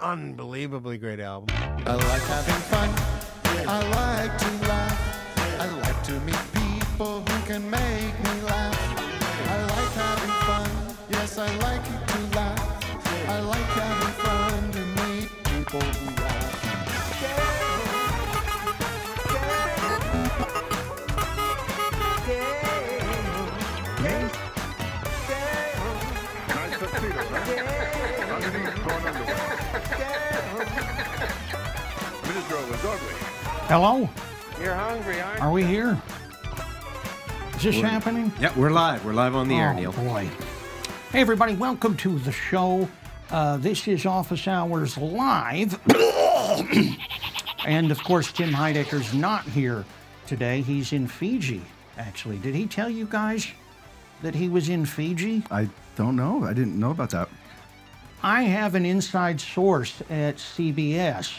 unbelievably great album. I like having fun. I like to laugh. I like to meet people who can make me laugh. I like having fun. Yes, I like to laugh. I like having fun to meet people who laugh. Hello? You're hungry, aren't Are we here? Is this happening? Yeah, we're live. We're live on the air, oh, Neil. boy. Hey, everybody, welcome to the show. Uh, this is Office Hours Live. and, of course, Tim Heidecker's not here today. He's in Fiji, actually. Did he tell you guys that he was in Fiji? I don't know. I didn't know about that. I have an inside source at CBS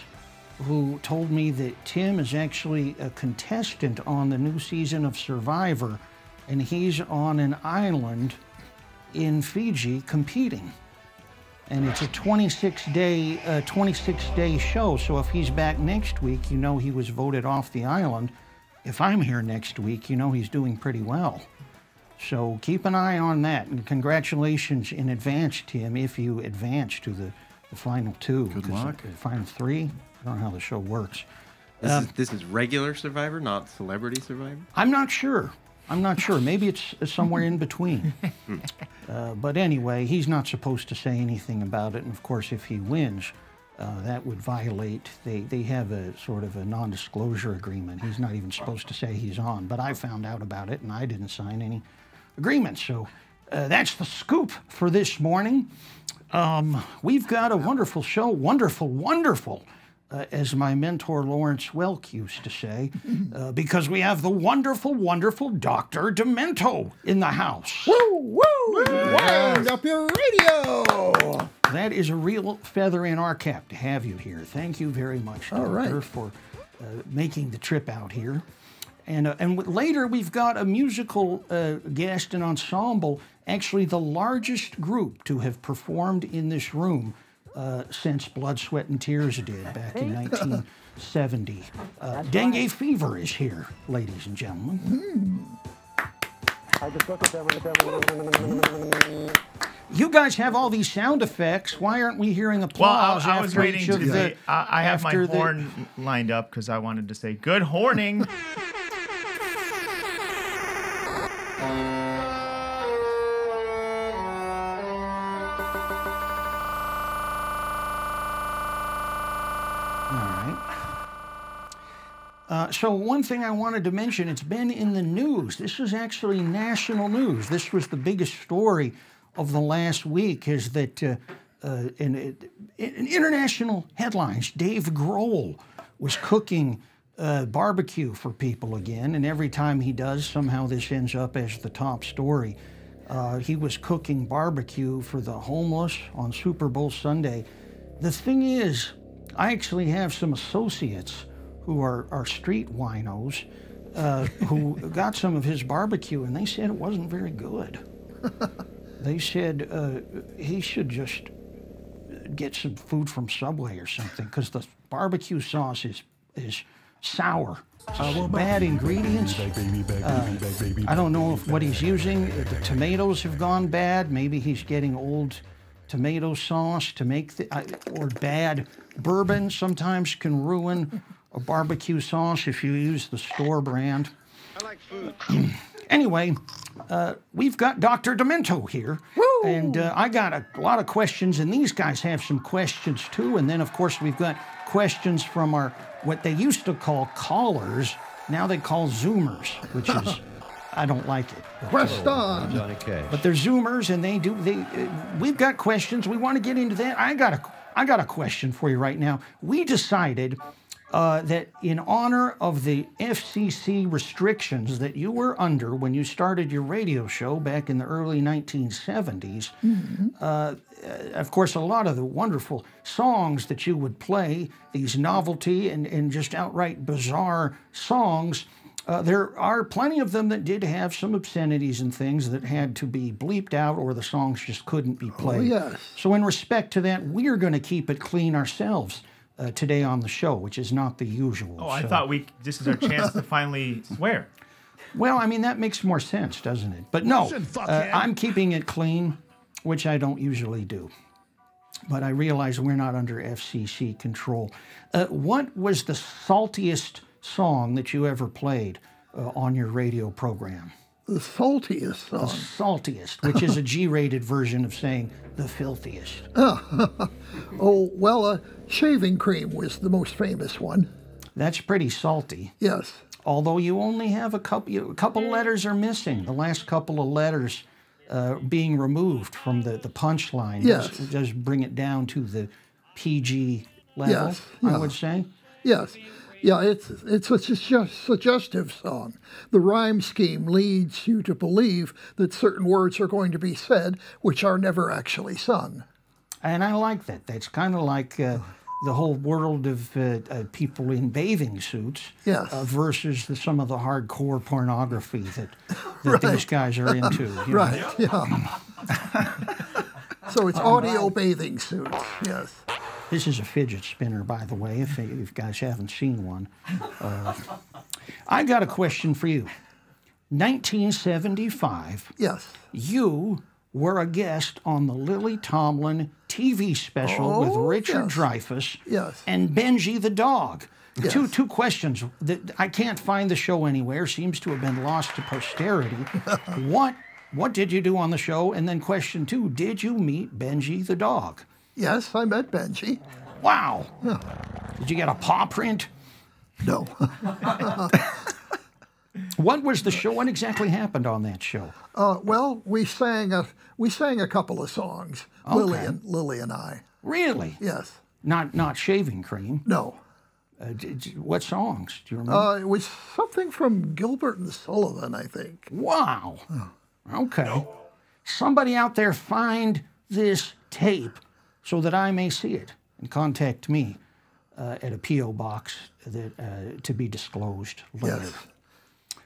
who told me that Tim is actually a contestant on the new season of Survivor, and he's on an island in Fiji competing. And it's a 26 day, uh, 26 day show. So if he's back next week, you know he was voted off the island. If I'm here next week, you know he's doing pretty well. So keep an eye on that, and congratulations in advance, Tim, if you advance to the, the final two. Good 'cause luck. the Final three. I don't know how the show works. This, Um, is, this is regular Survivor, not Celebrity Survivor. I'm not sure. I'm not sure. Maybe it's somewhere in between. Uh, but anyway, he's not supposed to say anything about it. And of course, if he wins, uh, that would violate. They they have a sort of a non-disclosure agreement. He's not even supposed to say he's on. But I found out about it, and I didn't sign any agreement. So uh, that's the scoop for this morning. Um, we've got a wonderful show. Wonderful, wonderful. Uh, as my mentor Lawrence Welk used to say, uh, because we have the wonderful, wonderful Dr. Demento in the house. Woo, woo! Wind up your radio! That is a real feather in our cap to have you here. Thank you very much, All Doctor, right. for uh, making the trip out here. And, uh, and w- later we've got a musical uh, guest and ensemble, actually the largest group to have performed in this room uh, since Blood, Sweat, and Tears did back in 1970. Uh, Dengue Fever is here, ladies and gentlemen. You guys have all these sound effects. Why aren't we hearing Well, applause I, I was waiting each to of the? say, I, I have my after the- horn lined up because I wanted to say good horning. so one thing I wanted to mention, it's been in the news. This is actually national news. This was the biggest story of the last week. Is that uh, uh, in, in international headlines? Dave Grohl was cooking uh, barbecue for people again, and every time he does, somehow this ends up as the top story. Uh, he was cooking barbecue for the homeless on Super Bowl Sunday. The thing is, I actually have some associates who are, are street winos uh, who got some of his barbecue and they said it wasn't very good. they said uh, he should just get some food from Subway or something because the barbecue sauce is, is sour. Bad ingredients. Uh, I don't know if what he's using. uh, The tomatoes have gone bad. Maybe he's getting old tomato sauce to make the I- or bad bourbon. Sometimes can ruin a barbecue sauce if you use the store brand. I like food. Anyway, uh, we've got Dr. Demento here. And uh, I got a lot of questions, and these guys have some questions too. And then, of course, we've got questions from our, what they used to call callers, now they call Zoomers, which is, I don't like it. But, Pressed on! but they're Zoomers, and they do, they, uh, we've got questions. We want to get into that. I got a, I got a question for you right now. We decided uh, that in honor of the FCC restrictions that you were under when you started your radio show back in the early 1970s, uh, of course, a lot of the wonderful songs that you would play, these novelty and, and just outright bizarre songs, Uh, there are plenty of them that did have some obscenities and things that had to be bleeped out or the songs just couldn't be played. yes. So, in respect to that, we're going to keep it clean ourselves uh, today on the show, which is not the usual. Oh, I So- thought we this is our chance to finally swear. Well, I mean, that makes more sense, doesn't it? But no, uh, I'm keeping it clean, which I don't usually do. But I realize we're not under FCC control. Uh, what was the saltiest song that you ever played uh, on your radio program? The saltiest song. The Saltiest, which is a G rated version of saying the filthiest. Oh, well, uh, shaving cream was the most famous one. That's pretty salty. Yes. although you only have a couple a couple letters are missing the last couple of letters uh, being removed from the, the punchline Yes. does, does bring it down to the pg level Yes, i yeah. would say Yes. Yeah, it's it's a su- suggestive song. The rhyme scheme leads you to believe that certain words are going to be said which are never actually sung. and i like that that's kind of like uh, the whole world of uh, uh, people in bathing suits Yes. uh, versus the, some of the hardcore pornography that, that these guys are into you know. Right. Yeah. so it's audio bathing suits. Yes. This is a fidget spinner, by the way, if, you guys haven't seen one. Uh, I got a question for you. 1975, Yes. you were a guest on the Lily Tomlin TV special with Oh, Richard yes. Dreyfuss Yes. and Benji the dog. Yes. Two, two questions that I can't find the show anywhere, seems to have been lost to posterity. what, what did you do on the show? And then question two, did you meet Benji the dog? Yes, I met Benji. Wow. Did you get a paw print? No. What was the show? What exactly happened on that show? Uh, well, we sang a we sang a couple of songs. Lily and Lily and I. Really? Yes. Not not shaving cream. No. Uh, d- d- what songs? Do you remember? Uh, it was something from Gilbert and Sullivan, I think. wow. Okay. Somebody out there find this tape so that I may see it and contact me uh, at a PO box that uh, to be disclosed later. Yes.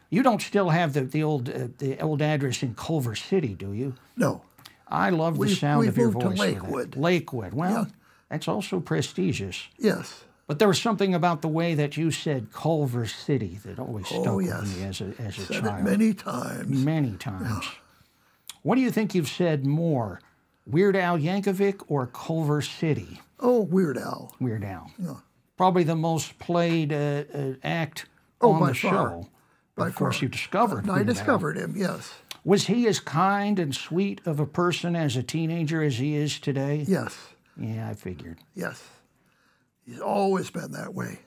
You don't still have the the old uh, the old address in Culver City, do you? No. I love the We've- sound of your moved to voice. with it. Lakewood. Lakewood. Well, Yeah. that's also prestigious. Yes. But there was something about the way that you said Culver City that always stuck Oh, with me as a as a Said child. it many times. Many times. What do you think you've said more, Weird Al Yankovic or Culver City? Oh, Weird Al. Weird Al. Yeah. Probably the most played uh, uh, act Oh, on the far. show. By of course, far. you discovered. I Weird Al. discovered him. Yes. Was he as kind and sweet of a person as a teenager as he is today? Yes. Yeah, I figured. Yes. He's always been that way.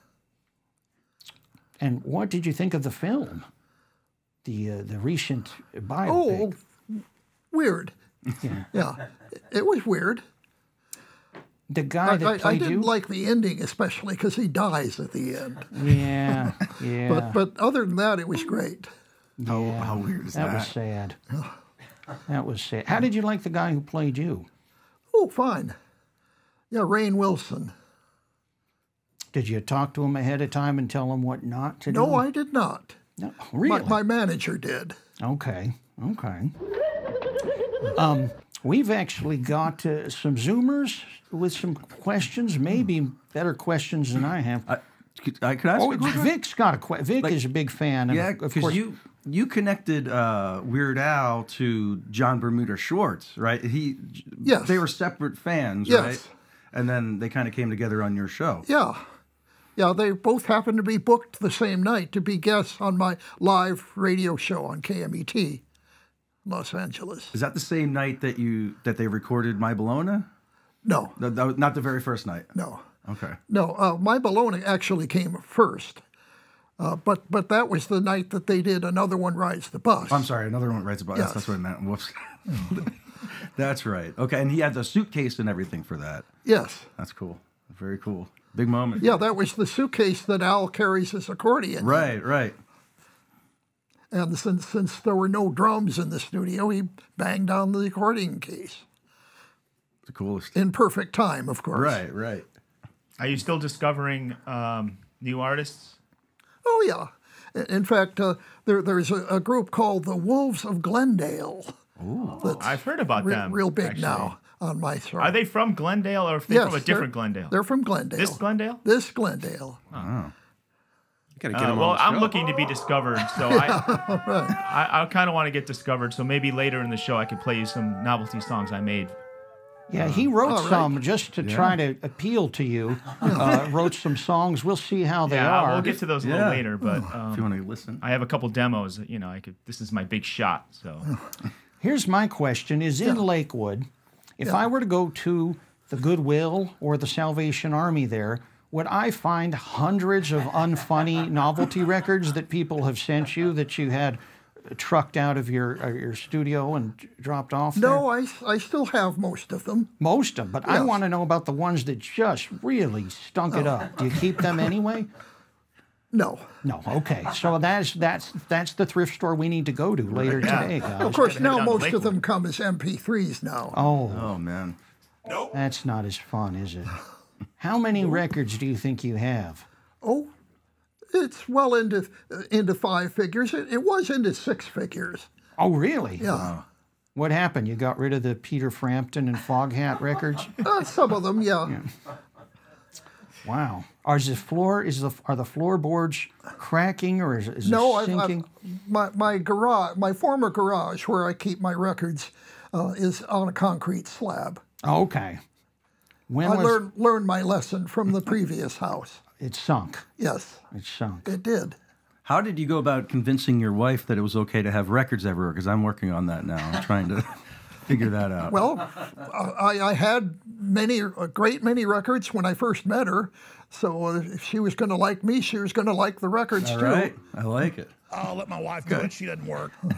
And what did you think of the film? The uh, the recent biopic. Oh, weird. Yeah. Yeah. It was weird. The guy I, that I, I played didn't you. like the ending, especially because he dies at the end. yeah, yeah. But but other than that, it was great. How, how weird is that that? was sad. that was sad. How did you like the guy who played you? Oh, fine. Yeah, Rainn Wilson. Did you talk to him ahead of time and tell him what not to do? No, I did not. No, My, really. my manager did. Okay, okay. Um, we've actually got uh, some Zoomers with some questions, maybe better questions than I have. I, could, I could ask oh, a question? Vic's got a question. Vic is a big fan. Yeah, of- of because course, you you connected uh, Weird Al to Jon Bermuda Schwartz, right? He, Yes. they were separate fans, Yes. right? And then they kind of came together on your show. Yeah. Yeah, they both happened to be booked the same night to be guests on my live radio show on KMET, Los Angeles. Is that the same night that you that they recorded My Bologna? No, that not the very first night. no, Okay. no. Uh, my Bologna actually came first, uh, but but that was the night that they did another one rides the bus. I'm sorry, another one writes about Yes. that's, that's what I meant. Whoops. that's right. Okay, and he had the suitcase and everything for that. Yes. That's cool. Very cool. Big moment. Yeah, that was the suitcase that Al carries his accordion. Right, right. And since since there were no drums in the studio, he banged on the accordion case The coolest. in perfect time, of course. Right, right. Are you still discovering um, new artists? Oh yeah, In fact, uh, there, there's a, a group called the Wolves of Glendale. That's I've heard about re- them. real big actually. now on my side. Are they from Glendale or are they Yes, from a they're- different Glendale? They're from Glendale. This Glendale? This Glendale. You gotta get Uh, well, I'm looking to be discovered, so I, I, I kind of want to get discovered. So maybe later in the show, I could play you some novelty songs I made. Yeah, he wrote All right. some just to try to appeal to you. Uh, wrote some songs. We'll see how they yeah, are. we'll get to those a Yeah. little later, but if you um, want to listen. I have a couple demos. You know, I could. This is my big shot. So Here's my question: Is in Lakewood, if I were to go to the Goodwill or the Salvation Army there, would I find hundreds of unfunny novelty records that people have sent you that you had trucked out of your uh, your studio and dropped off? there? No, I, I still have most of them. most of them, but I want to know about the ones that just really stunk it up. Do you keep them anyway? No. No. Okay. So that's that's that's the thrift store we need to go to later today, guys. Of course, now down to most of them come as MP3s now. Oh, Oh man. No. That's not as fun, is it? How many records do you think you have? Oh, it's well into into five figures. It, it was into six figures. Oh, really? Yeah, What happened? You got rid of the Peter Frampton and Foghat records? uh, some of them. Yeah. Wow. Are the floor is the are the floorboards cracking or is, is No, it I've, I've, sinking? my my garage, my former garage where I keep my records, uh, is on a concrete slab. okay. When I was learned learned my lesson from the previous house. it sunk? Yes, It sunk. it did. How did you go about convincing your wife that it was okay to have records everywhere? Because I'm working on that now. I'm trying to figure that out. Well, I, I had many, a great many records when I first met her. So if she was going to like me, she was going to like the records All too. right. I like it. I'll let my wife do it. She doesn't work.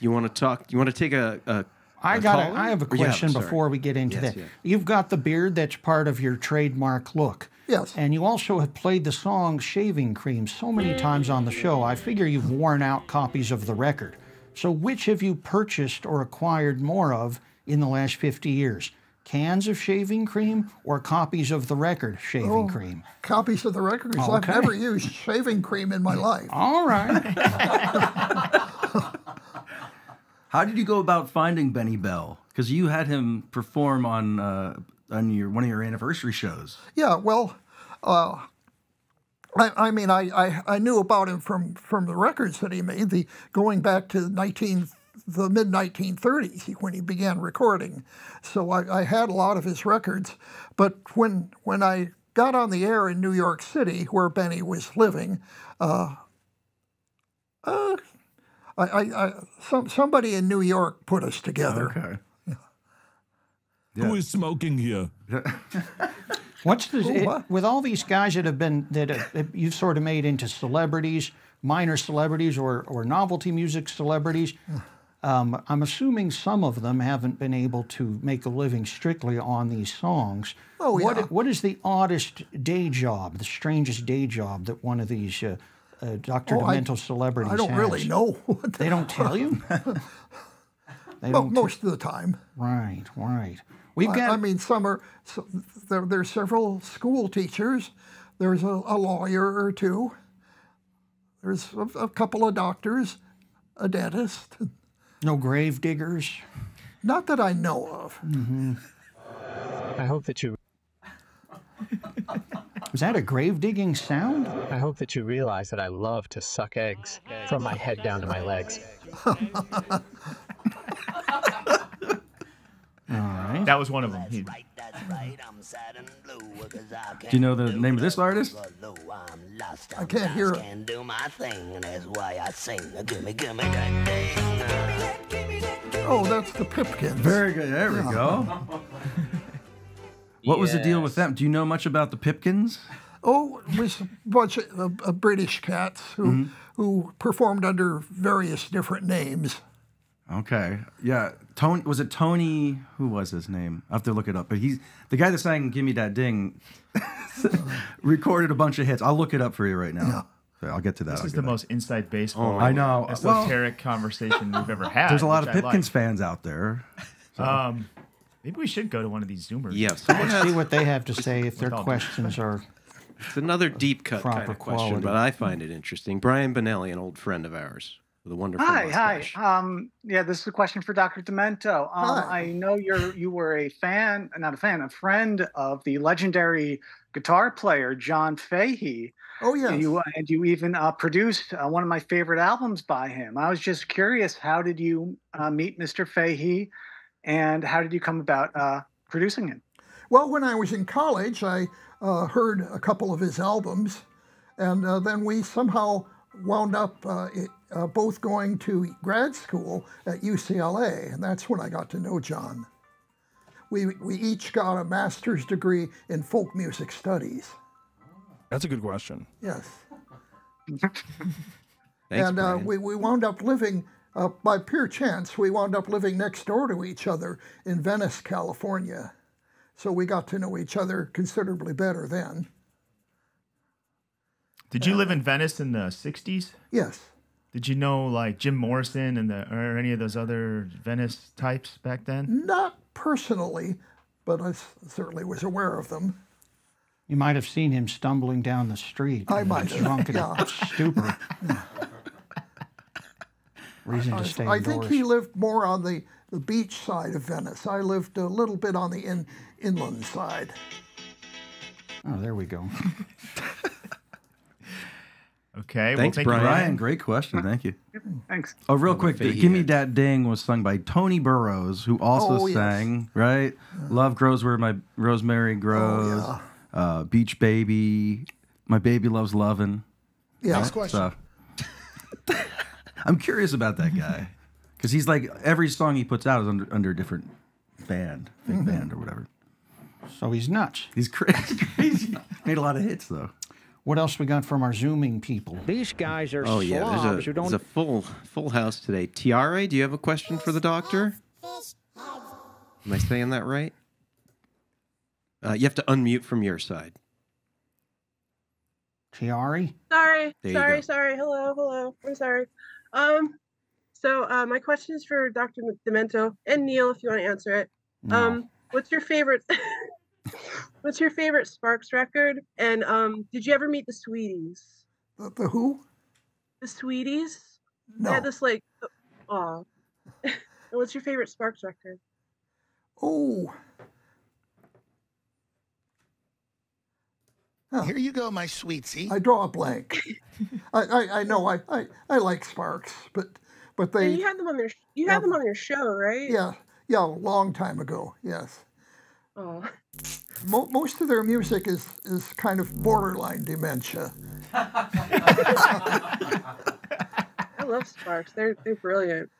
You want to talk? You want to take a? a I a got. caller? I have a question sorry. before we get into Yes, that. yeah. You've got the beard that's part of your trademark look. Yes. And you also have played the song "Shaving Cream" so many times on the show. I figure you've worn out copies of the record. So, which have you purchased or acquired more of in the last 50 years? Cans of shaving cream or copies of the record shaving oh, cream? Copies of the records. I've never used shaving cream in my life. All right. How did you go about finding Benny Bell? Because you had him perform on uh, on your one of your anniversary shows. Yeah, well, uh, I, I mean, I, I, I knew about him from, from the records that he made, the going back to 19, the mid 1930s when he began recording. So I, I had a lot of his records. But when when I got on the air in New York City, where Benny was living, uh, uh, I, I, I, some, somebody in New York put us together. Okay. Who is smoking here? What's the it- what? with all these guys that have been that uh, you've sort of made into celebrities, minor celebrities, or or novelty music celebrities? Um, I'm assuming some of them haven't been able to make a living strictly on these songs. Oh, What yeah. what is the oddest day job, the strangest day job that one of these uh, uh, Dr. Oh, I- Demento celebrities I don't has? really know. what They don't tell you. they Mo- don't. most of the time. right, right. We've I, got. I mean, some are so, there. There's several school teachers. There's a, a lawyer or two. There's a, a couple of doctors, a dentist. no grave diggers. Not that I know of. I hope that you Was that a grave digging sound? I hope that you realize that I love to suck eggs from my head down to my legs. that was one of them. He, Do you know the name of this artist? I can't hear it. Can do my thing, and that's why I sing. Gimme, gimme that thing. Oh, that's the Pipkins. Very good. There we go. What was the deal with them? Do you know much about the Pipkins? Oh, it was a bunch of, of, of British cats who who performed under various different names. Okay. Yeah. Tony was it Tony? Who was his name? I have to look it up. But he's the guy that sang "Give Me That Ding." recorded a bunch of hits. I'll look it up for you right now. So I'll get to that. this I'll is the back. most inside baseball. I know. Well, esoteric conversation we've ever had. there's a lot of Pipkins like. fans out there. Um, maybe we should go to one of these Zoomers. Yeah, someone See what they have to say if their questions are It's another deep cut kind proper of question, quality. but I find it interesting. Brian Benelli, an old friend of ours, with a wonderful Hi, mustache. hi. Um, yeah, this is a question for Dr. Demento. Um, I know you're you were a fan, not a fan, a friend of the legendary guitar player John Fahey. Oh yeah. And you and you even uh, produced uh, one of my favorite albums by him. I was just curious, how did you uh, meet Mr. Fahey, and how did you come about uh, producing it? Well, when I was in college, I uh, heard a couple of his albums, and uh, then we somehow wound up uh, it, uh, both going to grad school at UCLA, and that's when I got to know John. We, we each got a master's degree in folk music studies. That's a good question. Yes. Thanks, and uh, we, we wound up living, uh, by pure chance, we wound up living next door to each other in Venice, California. So we got to know each other considerably better then. Did you live in Venice in the '60s? Yes. Did you know like Jim Morrison and the or any of those other Venice types back then? Not personally, but I certainly was aware of them. You might have seen him stumbling down the street. I might have, drunken yeah. stupor. Reason to stay I think he lived more on the, the beach side of Venice. I lived a little bit on the in, inland side. Oh, there we go. Okay. Thanks, well, thank you, Brian. Brian, great question. Thank you. Thanks. Oh, real quick, Fahey "Give Me. That Ding" was sung by Tony Burrows, who also Oh, yes. sang right. "Love Grows Where My Rosemary Grows," Oh, uh, "Beach Baby," "My Baby Loves Lovin'." Yeah. Next question. So, I'm curious about that guy because he's like every song he puts out is under under a different band, fake Mm-hmm. band or whatever. So he's nuts. He's crazy. crazy. Made a lot of hits though. What else we got from our Zooming people? These guys are Oh yeah, slobs there's a, who don't there's a full full house today. Tiare, do you have a question for the doctor? Am I saying that right? Uh, you have to unmute from your side. Tiari? Sorry, There you sorry, go. sorry. Hello, hello. I'm sorry. Um, so uh, my question is for Dr. Demento and Neil, if you want to answer it. No. Um, what's your favorite? what's your favorite Sparks record? And um, did you ever meet the Sweeties? The, the who? The Sweeties? No. They had this like, oh. what's your favorite Sparks record? Oh, Oh. Here you go, my sweetie. I draw a blank. I, I, I know I, I, I like Sparks, but but Yeah, they you had them on their you had them on your show, right? yeah yeah a long time ago. Yes. Oh. Mo- most of their music is is kind of borderline dementia. I love Sparks. They're they're brilliant.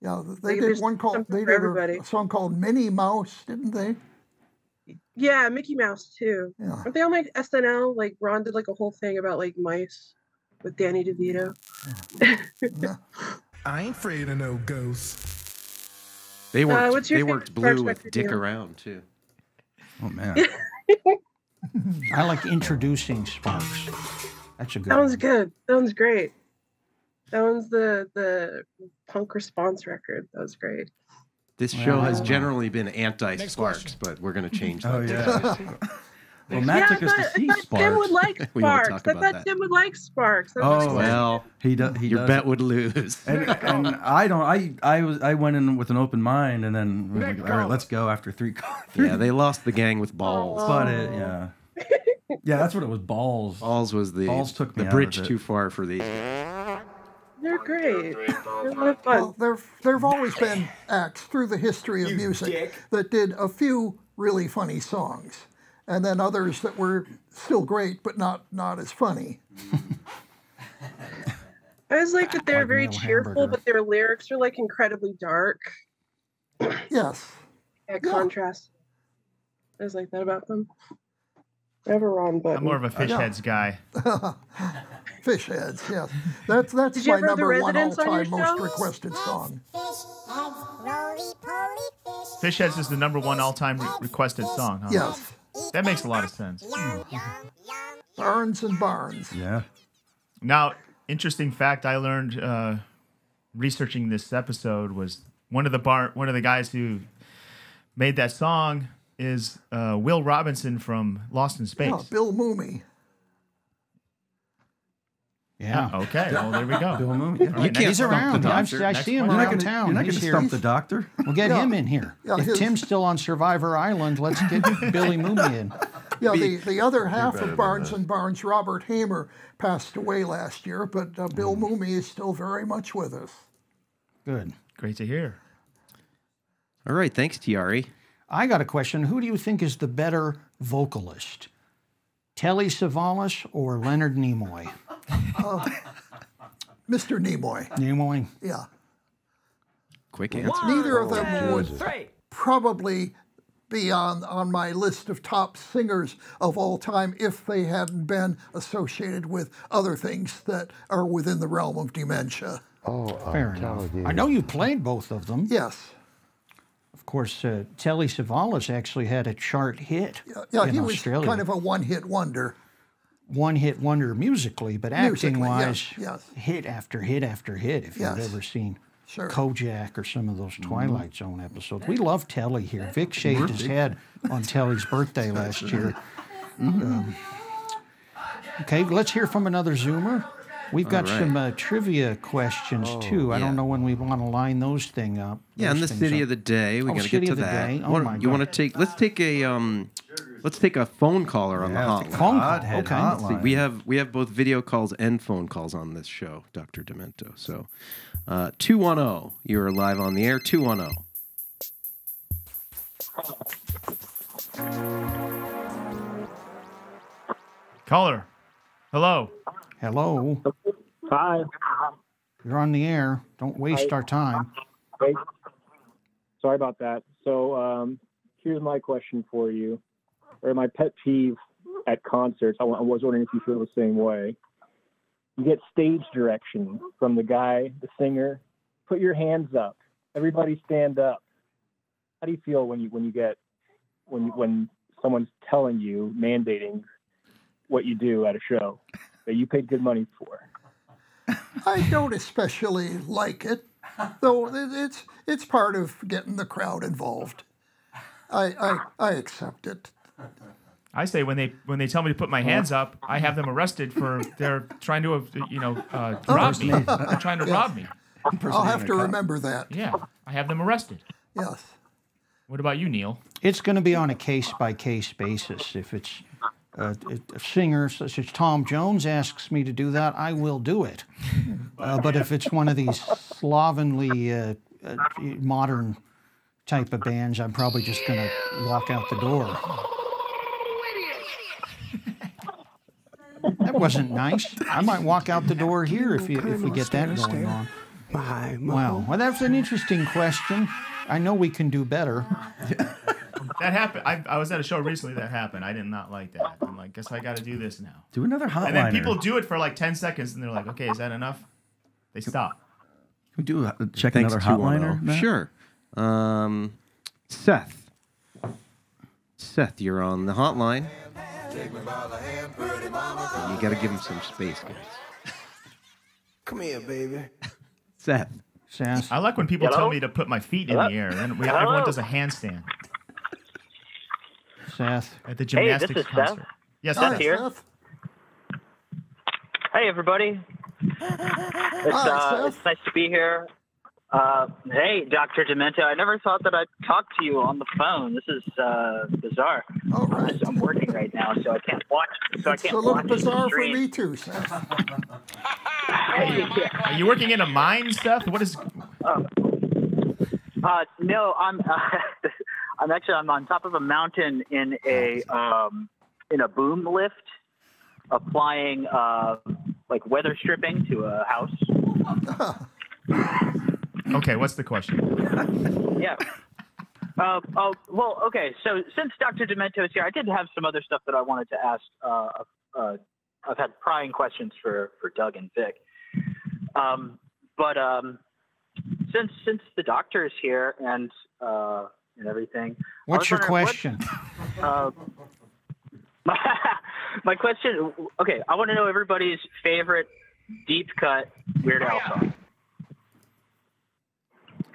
Yeah, they Like, did there's one called they did everybody. a, a song called Minnie Mouse, didn't they? Yeah, Mickey Mouse too. Yeah. Aren't they on like SNL? Like Ron did like a whole thing about like mice with Danny DeVito. I ain't afraid of no ghosts. They Uh, worked. what's your they worked blue with Dick Neil? around too. Oh man. I like introducing Sparks. That's a good That one's one. good. That one's great. That one's the the punk response record. That was great. This show has Wow. generally been anti-sparks, but we're going oh, to change that. Oh yeah. well, Matt yeah, took I us to see thought Tim would like We won't Sparks. talk I about thought that. Tim would like Sparks. That Oh. Well, He does. He your does. bet would lose. and, and I don't. I I was. I went in with an open mind, and then we were like, all right, let's go after three. ca- three yeah, they lost the gang with balls. Oh. But it, yeah, yeah, that's what it was. Balls. Balls was the Balls took the bridge too far for the. They're great. They're a lot of fun. Well, there there've always been acts through the history of music that did a few really funny songs, and then others that were still great but not not as funny. I always like that they're Like very Neil cheerful, Hamburger. but their lyrics are like incredibly dark. Yes. Yeah, contrast. I always like that about them. I have a Ron button. I'm more of a fish heads guy. Fish heads, yes. That's that's Did my ever have the number one all Residents on your time most requested song. Fish heads is the number one all time re- requested song. Huh? Yes. That makes a lot of sense. Barnes and Barnes. Yeah. Now, interesting fact I learned uh, researching this episode was one of the bar one of the guys who made that song is uh, Will Robinson from Lost in Space. Yeah, Bill Mumy. Yeah. Uh, okay. Well, there we go. Bill Mumy. All right, next- He's around. I've, I Next see him one. You're not around gonna- town. you're not gonna stump the doctor. We'll get Yeah. him in here. Yeah, if his- Tim's still on Survivor Island, let's get Billy Mumy in. Yeah, the, the other half of Barnes and Barnes, Robert Haimer, passed away last year, but uh, Bill Mumy is still very much with us. Good. Great to hear. All right, thanks, Tiari. I got a question. Who do you think is the better vocalist? Telly Savalas or Leonard Nimoy? Mr. Nimoy, Nimoy. yeah. Quick answer. Neither of oh, them would probably be on, on my list of top singers of all time if they hadn't been associated with other things that are within the realm of dementia. Oh, Fair enough. I know you played both of them. Yes. Of course, uh, Telly Savalas actually had a chart hit Yeah, in he was kind of a one hit wonder. one hit wonder musically, but Musically, acting wise, yes, yes. hit after hit after hit. If Yes. you've ever seen Sure. Kojak or some of those Twilight Zone episodes, we love Telly here. Vic shaved his head on Telly's birthday last year. Um, okay, let's hear from another Zoomer. We've got All right. some uh, trivia questions too. I yeah. don't know when we want to line those thing up. Yeah, and the city up. of the day. We Oh, gotta get to of the that. day. Oh Wanna- my you want to take? Let's take a um, let's take a phone caller on Yeah, the let's hotline. Phone call, okay. Let's see, hotline. We have we have both video calls and phone calls on this show, Doctor Demento. So, uh, two one zero. You're live on the air. Two one oh. Caller. Hello. Hello, Hi. you're on the air. Don't waste our time. Wait. Sorry about that. So um, here's my question for you, or my pet peeve at concerts. I I was wondering if you feel the same way. You get stage direction from the guy, the singer. Put your hands up. Everybody stand up. How do you feel when you when you get when when someone's telling you mandating what you do at a show that you paid good money for? I don't especially like it, though it's it's part of getting the crowd involved. I I, I accept it. I say when they when they tell me to put my hands up, I have them arrested for they're trying to uh, you know uh, rob me. They're trying to rob me. I'll have to remember that. Yeah, I have them arrested. Yes. What about you, Neil? It's going to be on a case by case basis. If it's uh, a singer such as Tom Jones asks me to do that, I will do it. Uh, but if it's one of these slovenly, uh, uh, modern type of bands, I'm probably just going to walk out the door. That wasn't nice. I might walk out the door here if you if we get that going on. Wow. Well, that's an interesting question. I know we can do better. That happened. I, I was at a show recently that happened. I did not like that. I'm like, guess I got to do this now. Do another hotline. And then people do it for like 10 seconds and they're like, okay, is that enough? They stop. Can we do a, check Thanks, another hotliner? Matt? Sure. Um, Seth. Seth, you're on the hotline. You got to give him some space, guys. Come here, baby. Seth. Seth. I like when people Hello? tell me to put my feet in Hello? the air. And we, everyone does a handstand Seth. at the Hey, this gymnastics is Seth. Yes, Seth Seth. here. Hey, everybody. It's, Hi, uh, Seth. it's nice to be here. Uh, hey, Dr. Demento. I never thought that I'd talk to you on the phone. This is uh, bizarre. All right. I'm working right now, so I can't watch. So I It's can't a little bizarre for me too, Seth. Are you working in a mine, Seth? What is? Uh, no, I'm. Uh, I'm actually. I'm on top of a mountain in a um, in a boom lift, applying uh, like weather stripping to a house. Okay, what's the question? Yeah. Uh, oh well, okay. So since Dr. Demento is here, I did have some other stuff that I wanted to ask. Uh, uh, I've had prying questions for for Doug and Vic. Um, but um, since since the doctor is here and uh, and everything, What's your wondering what- question? uh, my, my question. Okay, I want to know everybody's favorite deep cut Weird Al song.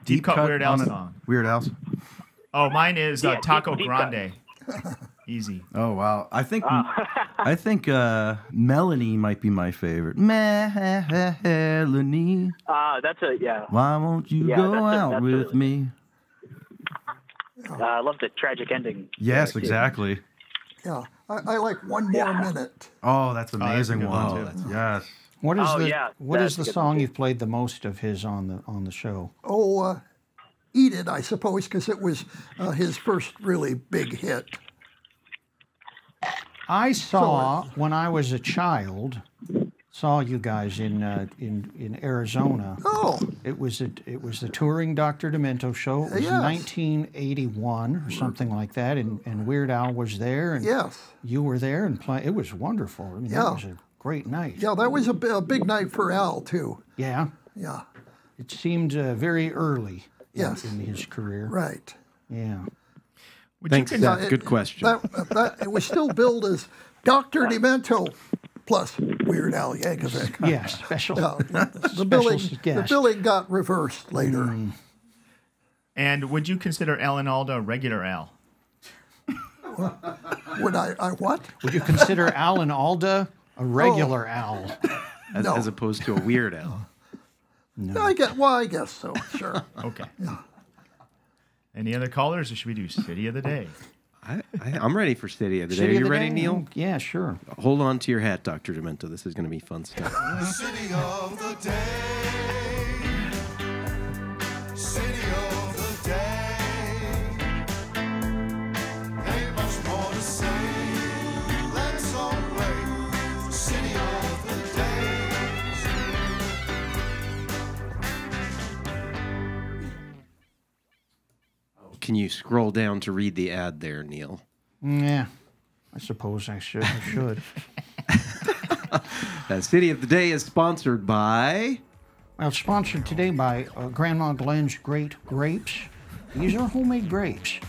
Deep cut Weird Al song. Weird Al. Oh, mine is uh, Yeah, Taco deep cut. Grande. Easy. Oh wow. I think I think uh, Melanie might be my favorite. Melanie, Uh, that's a yeah. why won't you Yeah, go that's a- out with a- me? Uh, I love the tragic ending. Yes, there, exactly. Yeah, I, I like one more minute. Oh, that's Oh, that's a amazing good one. one, too. yes. What is Oh, the yeah, what is the song one, you've played the most of his on the on the show? Oh, uh, Eat It, I suppose, because it was uh, his first really big hit. I saw when I was a child, saw you guys in uh, in in Arizona. Oh, It was a, it was the touring Dr. Demento show. It was Yes. 1981 or something like that, and, and Weird Al was there, and yes. you were there, and play, it was wonderful. I mean, Yeah. that was a great night. Yeah, that was a, a big night for Al, too. Yeah, Yeah, it seemed uh, very early in- Yes. in, his career. right. Yeah. Would Thanks, you Seth. Good question. That, that, it was still billed as Dr. Demento plus Weird Al Yankovic. Yeah, special. Yeah, the, special billing, the billing got reversed later. Mm. and would you consider Alan Alda a regular Al? Would I, I what? Would you consider Alan Alda a regular oh. Al? as, no. as opposed to a weird Al. I guess, well, I guess so, sure. Okay. Any other callers, or should we do City of the Day? I, I, I'm ready for City of the Day. Are you ready, Day? Neil? Yeah, sure. Hold on to your hat, Dr. Demento. This is going to be fun stuff. City of the day. Can you scroll down to read the ad there, Neil? Yeah, I suppose I should. I should. Uh, City of the Day is sponsored by. Well, sponsored today by uh, Grandma Glenn's Great Grapes. These are homemade grapes.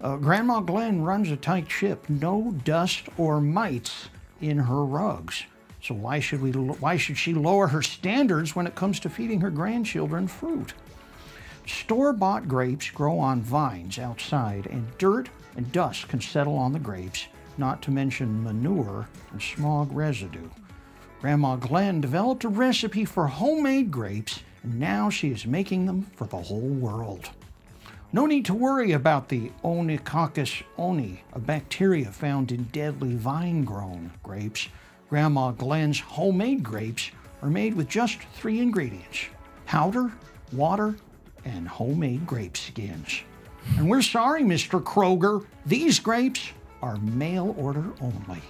Uh, Grandma Glenn runs a tight ship, no dust or mites in her rugs. So why should we? Why should she lower her standards when it comes to feeding her grandchildren fruit? Store-bought grapes grow on vines outside, and dirt and dust can settle on the grapes, not to mention manure and smog residue. Grandma Glenn developed a recipe for homemade grapes, and now she is making them for the whole world. No need to worry about the Onycoccus oni, a bacteria found in deadly vine grown grapes. Grandma Glenn's homemade grapes are made with just three ingredients powder, water, and homemade grape skins. And we're sorry, Mr. Kroger, these grapes are mail order only.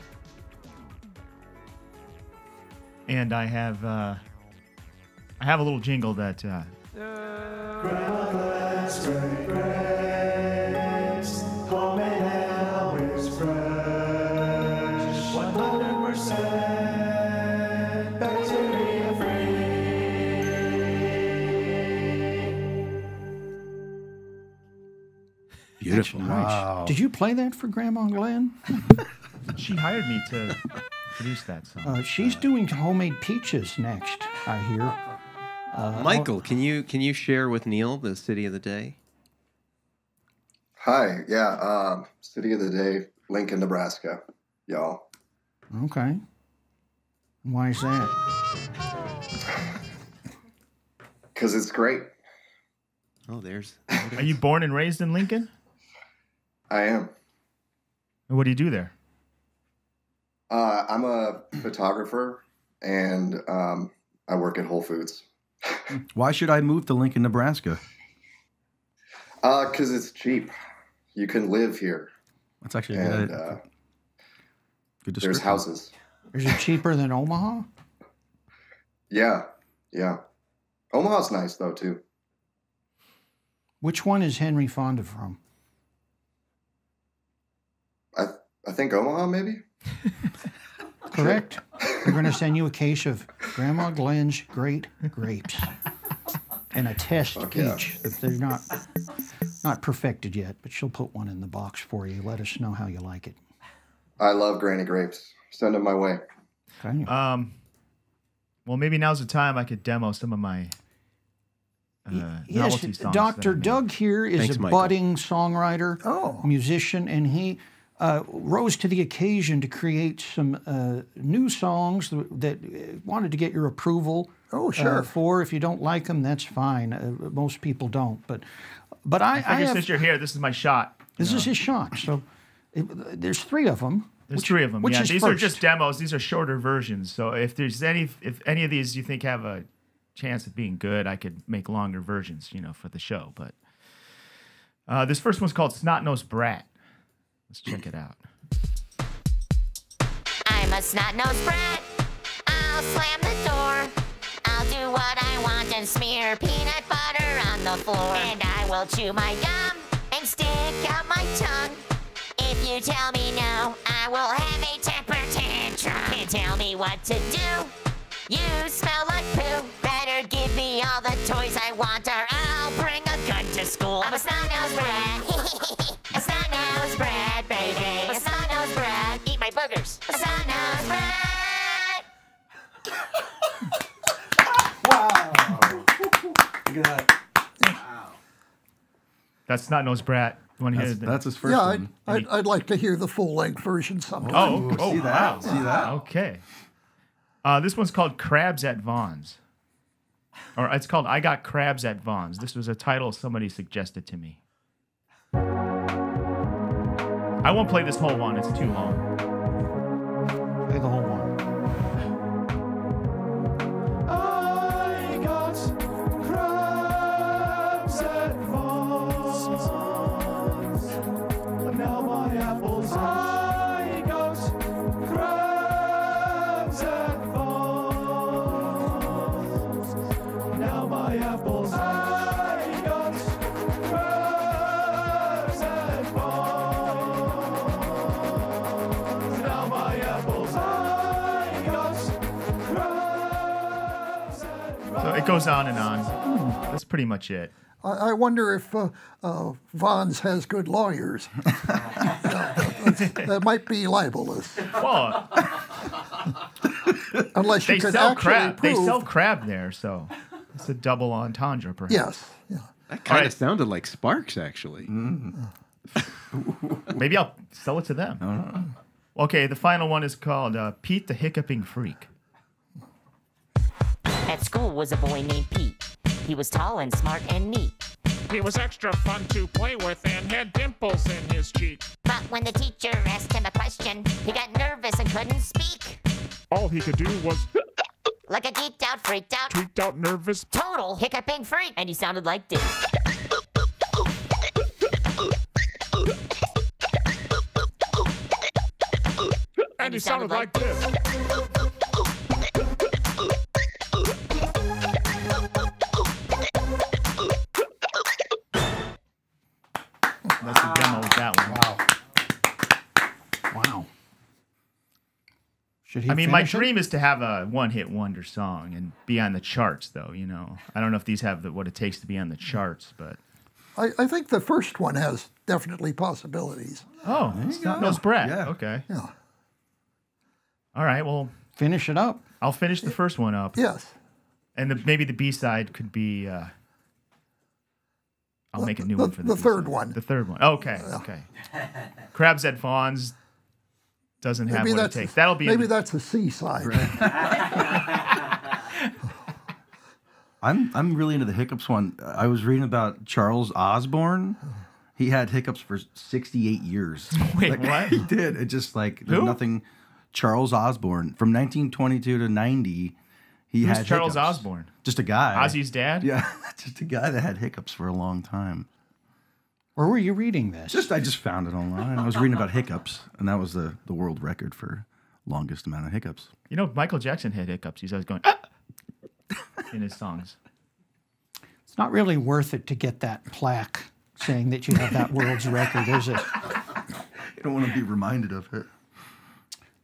And I have uh, I have a little jingle that uh, Beautiful. Nice. Did you play that for Grandma Glenn? she hired me to produce that song. Uh, she's doing homemade peaches next, I hear. Uh, Michael, can you can you share with Neil the City of the Day? Hi, yeah, um, city of the day, Lincoln, Nebraska, y'all. Okay. Why is that? Because it's great. Oh, there's. Are you born and raised in Lincoln? I am. And what do you do there? Uh, I'm a photographer, and um, I work at Whole Foods. Why should I move to Lincoln, Nebraska? Because Uh, it's cheap. You can live here. That's actually a and good, uh, good there's houses. Is it cheaper than Omaha? Yeah, yeah. Omaha's nice though too. Which one is Henry Fonda from? I I think Omaha maybe. Correct. We're going to send you a case of Grandma Glenn's great grapes and a test Fuck yeah. each. If they're not not perfected yet, but she'll put one in the box for you. Let us know how you like it. I love Granny grapes. Send them my way. Okay. Um, well, maybe now's the time I could demo some of my uh, Yes, novelty songs. that Dr. Doug here is Thanks, a Michael. budding songwriter, oh. musician, and he uh, rose to the occasion to create some uh, new songs th- that uh, wanted to get your approval. Oh, sure. Uh, for if you don't like them, that's fine. Uh, most people don't, but but I, I I have, since you're here, this is my shot. this is his shot. So it, there's three of them. There's Which- three of them. Which yeah, is these are just demos. These are shorter versions. So if there's any, if any of these you think have a chance of being good, I could make longer versions, you know, for the show. But uh, this first one's called Snot Nosed Brat. Let's check it out. I'm a snot-nosed brat. I'll slam the door. I'll do what I want and smear peanut butter on the floor. And I will chew my gum and stick out my tongue. If you tell me no, I will have a temper tantrum. Can't tell me what to do. You smell like poo. Better give me all the toys I want, or I'll bring a gun to school. I'm a snot-nosed. Look at that. That's not Nosed Brat. You want hear That's, the- that's his first yeah, I'd, one. I'd, I'd like to hear the full length version sometime. Oh, oh, see that? wow. See that? Okay. Uh, this one's called Crabs at Vaughn's. Or it's called I Got Crabs at Vaughn's. This was a title somebody suggested to me. I won't play this whole one, it's too long. Play the whole it goes on and on. That's pretty much it. I, I wonder if uh, uh, Vaughn's has good lawyers. that might be libelous. Well, Unless you they could sell actually crab. They sell crab there, so it's a double entendre, perhaps. Yes. Yeah. That kind of sounded like Sparks, actually. Maybe I'll sell it to them. Okay, the final one is called uh, Pete the Hiccuping Freak. At school was a boy named Pete. He was tall and smart and neat. He was extra fun to play with and had dimples in his cheek. But when the teacher asked him a question, he got nervous and couldn't speak. All he could do was Like a geeked out, freaked out, tweaked out nervous. total hiccuping freak. And he sounded like this. And he sounded like this. Should he I mean, my it? dream is to have a one-hit wonder song and be on the charts, though. You know, I don't know if these have the, what it takes to be on the charts, but I, I think the first one has definitely possibilities. oh, it's not Nose Brett. Yeah. Okay. Yeah. All right. Well, finish it up. I'll finish the first one up. Yes. And the, maybe the B side could be. Uh, I'll make a new the- one for the, the third B-side. one. The third one. Okay. Okay. Crabs at Vaughn's doesn't have Maybe what it that's takes. That'll be. maybe the- that's the C side. I'm I'm really into the hiccups one. I was reading about Charles Osborne. He had hiccups for 68 years. Wait, Like, what? He did. It just like there's Who? nothing. Charles Osborne from 1922 to 90. He Who's had Charles hiccups. Osborne? Just a guy. Ozzy's dad? Yeah, just a guy that had hiccups for a long time. Where were you reading this? Just I just found it online. I was reading about hiccups, and that was the the world record for longest amount of hiccups. You know, Michael Jackson had hiccups. He's always going "Ah!" in his songs. It's not really worth it to get that plaque saying that you have that world's record, is it? You don't want to be reminded of it.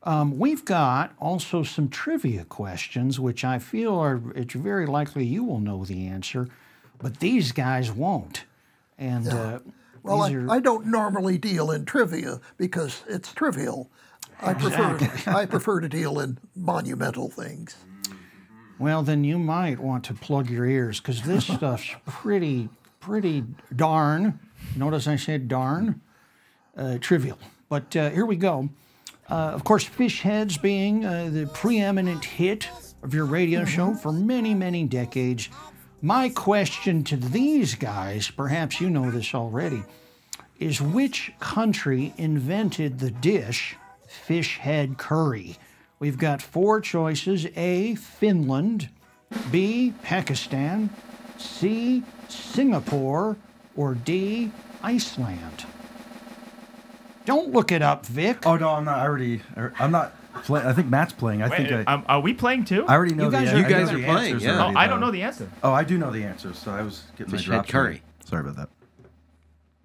Um, we've got also some trivia questions, which I feel are it's very likely you will know the answer, but these guys won't. And uh, Well, I, are, I don't normally deal in trivia because it's trivial. I prefer I prefer to deal in monumental things. well, then you might want to plug your ears because this stuff's pretty, pretty darn. Notice I said darn. Uh, trivial, But uh, here we go. Uh, of course, Fish Heads being uh, the preeminent hit of your radio show for many, many decades. My question to these guys, perhaps you know this already, is which country invented the dish fish head curry? We've got four choices A, Finland, B, Pakistan, C, Singapore, or D, Iceland. Don't look it up, Vic. Oh no, I'm not. I already. Er, I'm not. Play, I think Matt's playing. I Wait, think I. um, are we playing too? I already know You guys an- are- You guys the are playing, answers yeah. already, Oh, I don't know the answer. Oh, I do know the answer. so I was getting Fish my head drops curry. ready. Sorry about that.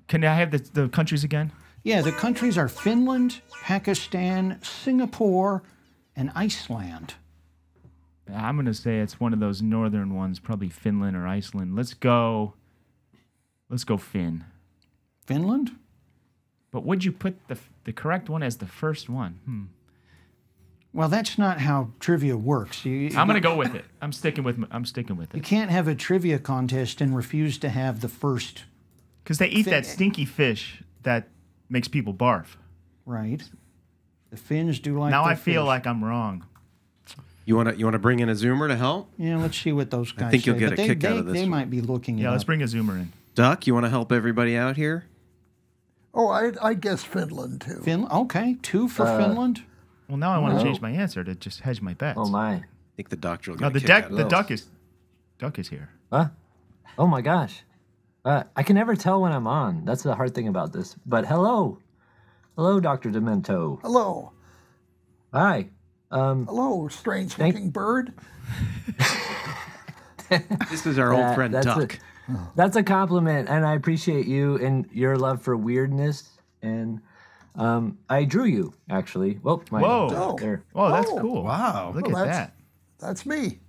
Can I have the, the countries again? Yeah, the countries are Finland, Pakistan, Singapore, and Iceland. I'm gonna say it's one of those northern ones, probably Finland or Iceland. Let's go. Let's go Finn. Finland? But would you put the the correct one as the first one? Hmm. Well, that's not how trivia works. You, I'm gonna go with it. I'm sticking with. I'm sticking with it. You can't have a trivia contest and refuse to have the first because they eat Fin- that stinky fish that makes people barf. right. The Finns do like. now their I feel fish. like I'm wrong. You want to you want to bring in a zoomer to help? Yeah, let's see what those guys. I guys. think you'll say. get But a they, kick out of this They one. might be looking. Yeah, it let's up. bring a zoomer in. Duck, you want to help everybody out here? Oh, I, I guess Finland too. Finland. Okay, two for Uh, Finland. Well, now I want to change my answer to just hedge my bets. Oh my. I think the doctor will get No, the duck. out of The duck is. Duck is here. Huh? Oh my gosh. Uh, I can never tell when I'm on. That's the hard thing about this. But hello. Hello, Dr. Demento. Hello, Hi. Um, hello, strange Thank- looking bird. This is our old friend that's a- Duck. that's a compliment, and I appreciate you and your love for weirdness. And um, I drew you, actually. Well, my Whoa. Oh. there. Whoa, that's Oh. cool. Wow. Look Well, at that's- that. That's me.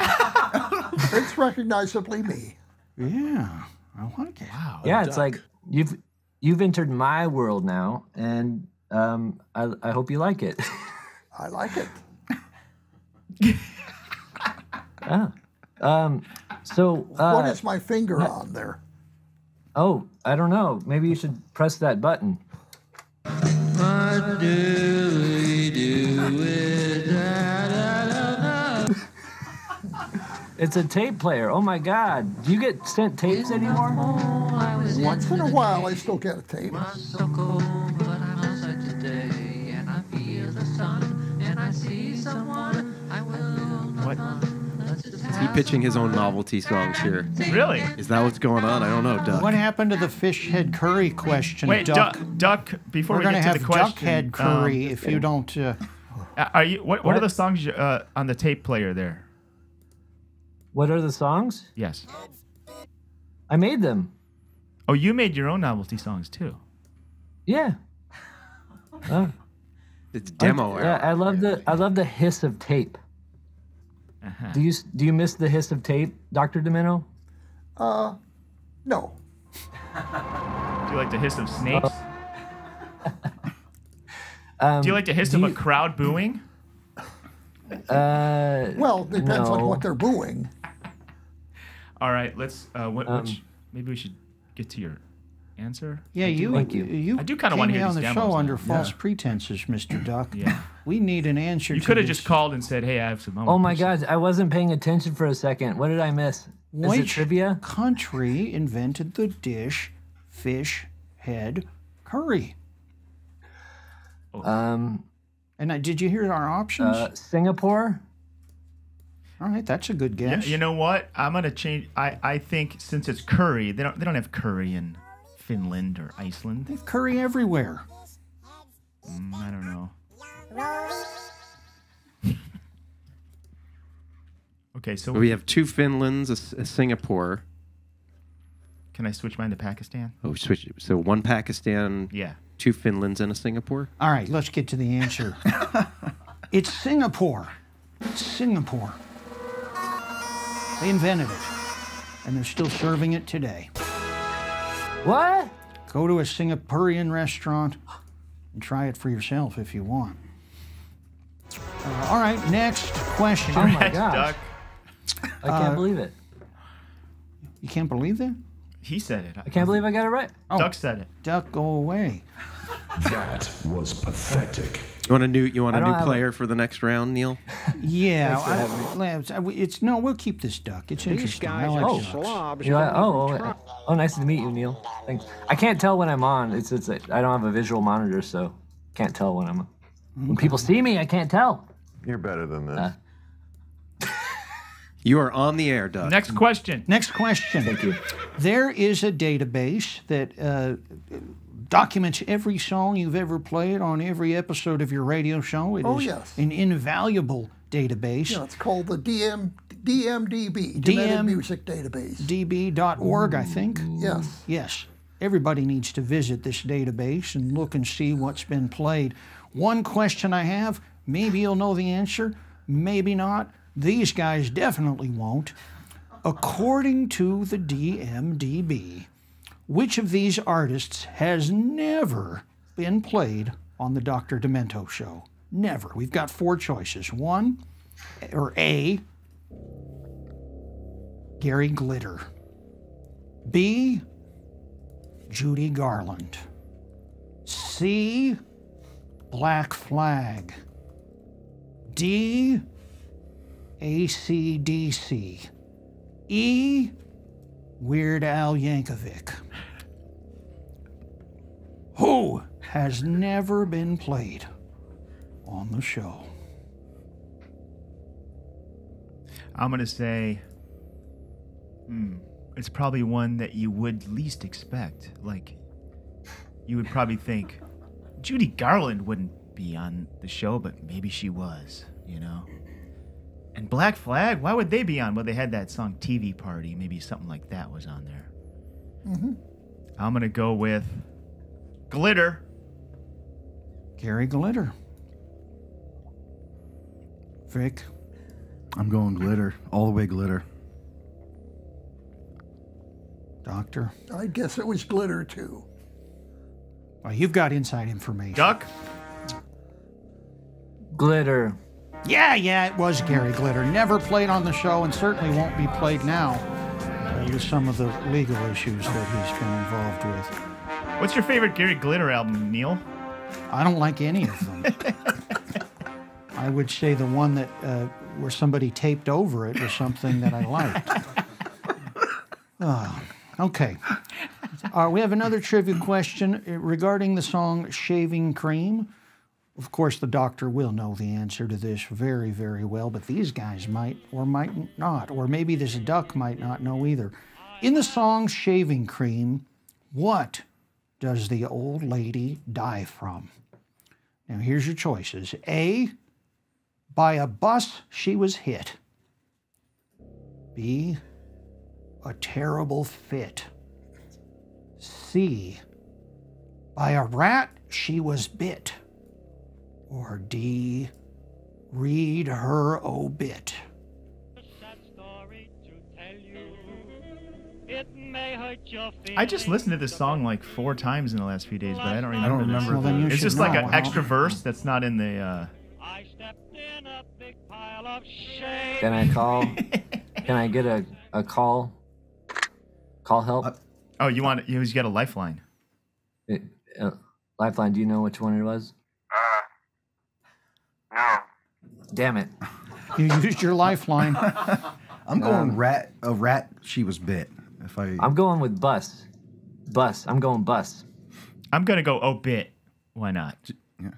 it's recognizably me. Yeah, I like it. Wow. Yeah, it's like you've you've entered my world now, and um, I, I hope you like it. I like it. Ah. Um, so uh, what is my finger on there? Oh, I don't know. Maybe you should press that button. It's a tape player. Oh my God. Do you get sent tapes anymore? Once in a while, I still get a tape. What? Is he pitching his own novelty songs here? Really? Is that what's going on? I don't know, Duck. What happened to the fish head curry question, Wait, Duck? duck. Duck. Before We're we gonna get to have the question, duck head curry um, if you don't. Uh, Are you? What? What, are the songs uh, on the tape player there? What are the songs? Yes. I made them. Oh, you made your own novelty songs too. Yeah. Oh. It's demo I, yeah. I love the I love the hiss of tape. Uh-huh. Do you do you miss the hiss of tape, Doctor Domino? Uh, no. Do you like the hiss of snakes? Um, do you like the hiss do of a crowd booing? Uh, Well, depends on what they're booing. All right, let's. Uh, what, Um, which, maybe we should get to your answer. yeah, you. Thank you. You I do kinda wanna hear on the these show demos under false Yeah. pretenses, Mr. Duck. Yeah. We need an answer. You to could have just called and said, "Hey, I have some." I Oh my. God! I wasn't paying attention for a second. What did I miss? Is it trivia? country invented the dish fish head curry? Um, And uh, did you hear our options? uh, Singapore. All right, that's a good Yeah, guess. you know what? I'm gonna change. I, I think since it's curry, they don't they don't have curry in Finland or Iceland. They have curry everywhere. Mm, I don't know. Okay, so We have two Finlands, a, S- a Singapore. can I switch mine to Pakistan? Oh, switch. So one Pakistan, Yeah. two Finlands, and a Singapore. All right, let's get to the answer. it's Singapore. It's Singapore. They invented it, and they're still serving it today. What? Go to a Singaporean restaurant and try it for yourself if you want. Uh, all right, next question. Oh my Red gosh! duck. I can't Uh, believe it. You can't believe that? He said it. I can't believe I got it right. Oh. Duck said it. Duck, go away. That was pathetic. You want a new you want a new have a- player for the next round, Neil? Yeah, Thanks I- I- it's no. We'll keep this duck. It's interesting. I like oh, ducks. you know, oh, oh, oh, nice to meet you, Neil. Thanks. I can't tell when I'm on. It's it's I don't have a visual monitor, so can't tell when I'm. When people see me, I can't tell. You're better than this. You are on the air, Doug. Next question. Next question. Thank you. There is a database that uh, documents every song you've ever played on every episode of your radio show. It oh, is Oh, yes. an invaluable database. Yeah, it's called the DM DMDB, DM Music Database. db.org, I think. Yes. Yes. Everybody needs to visit this database and look and see what's been played. One question I have, maybe you'll know the answer, maybe not. These guys definitely won't. According to the DMDB, which of these artists has never been played on the Dr. Demento show? Never. We've got four choices. One, or A, Gary Glitter. B, Judy Garland. C, Black Flag. D, ACDC. E, Weird Al Yankovic. Who has never been played on the show? I'm gonna say, hmm, it's probably one that you would least expect. Like, you would probably think Judy Garland wouldn't be on the show, but maybe she was. You know. And Black Flag, why would they be on? Well, they had that song TV Party. Maybe something like that was on there. hmm I'm gonna go with Glitter. Gary Glitter. Vic. I'm going glitter, all the way glitter. Doctor. I guess it was glitter too. Well, you've got inside information. Duck. Glitter. Yeah, yeah, it was Gary Glitter. Never played on the show and certainly won't be played now uh, with some of the legal issues that he's been involved with. What's your favorite Gary Glitter album, Neil? I don't like any of them. I would say the one that uh, where somebody taped over it was something that I liked. Ah, okay. Uh, we have another trivia question uh, regarding the song Shaving Cream. Of course, the doctor will know the answer to this very, very well, but these guys might or might not, or maybe this duck might not know either. In the song Shaving Cream, what does the old lady die from? Now, here's your choices A, by a bus she was hit. B, a terrible fit. C, by a rat she was bit. Or D, read her obit. I just listened to this song like four times in the last few days, but I don't remember. I don't this. remember Well, the- you It's should just like know. an extra verse that's not in the. Uh... Can I call? can I get a, a call? Call help? Oh, you want? You got a lifeline. It, uh, Lifeline. Do you know which one it was? Uh, no. Damn it. You used your lifeline. I'm going Um, rat. A rat. She was bit. If I. I'm going with bus. Bus. I'm going bus. I'm gonna go oh, obit. Why not? Yeah.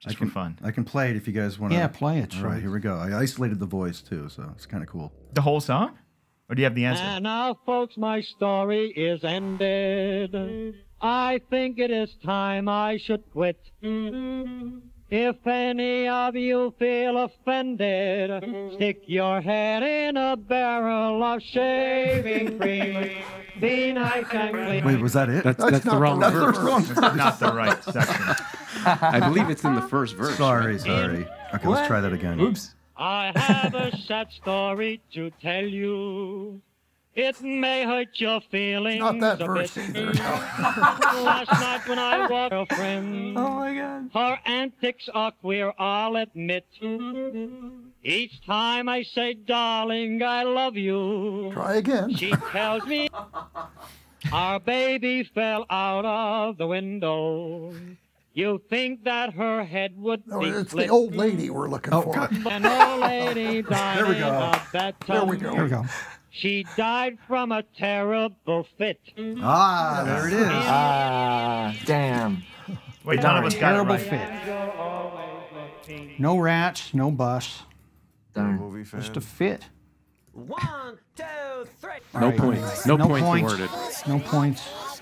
Just I can, for fun. I can play it if you guys want to. Yeah, play it, All sure. right, here we go. I isolated the voice too, so it's kind of cool. The whole song, or do you have the answer? And now, folks, my story is ended. I think it is time I should quit. If any of you feel offended, stick your head in a barrel of shaving cream. Be nice and clean. Wait, was that it? That's, that's, the wrong that's the verse. wrong It's not the right section. I believe it's in the first verse. Sorry, sorry. Okay, let's try that again. Oops. I have a sad story to tell you. It may hurt your feelings. Not that a verse bit. either. Last night when I walked a friend. Oh my god. Her antics are queer, I'll admit. Each time I say, darling, I love you. Try again. She tells me Our baby fell out of the window. You think that her head would No, be it's split. the old lady we're looking Oh, for. God. An old lady died There we go. There we go. There we go. She died from a terrible fit. Ah, there it is. Ah, damn. Wait, none of us got it Terrible right. fit. No rats, no bus. Movie Just a fit. One, two, three. All No right. points. No points awarded. No points.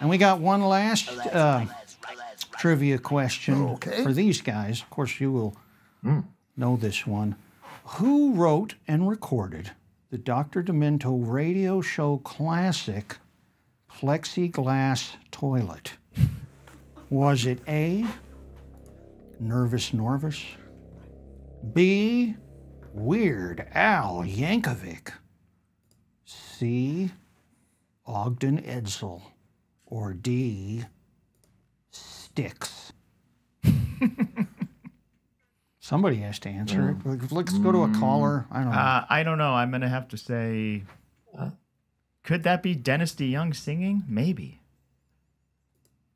And we got one last uh, trivia question for these guys. Of course, you will know this one. Who wrote and recorded the Dr. Demento radio show classic Plexiglass Toilet? Was it A, Nervous Norvis? B, Weird Al Yankovic? C, Ogden Edsl? Or D, Styx? Somebody has to answer it. Mm. Let's go to a mm. caller. I don't know. Uh, I don't know. I'm gonna have to say, uh, could that be Dennis DeYoung singing? Maybe.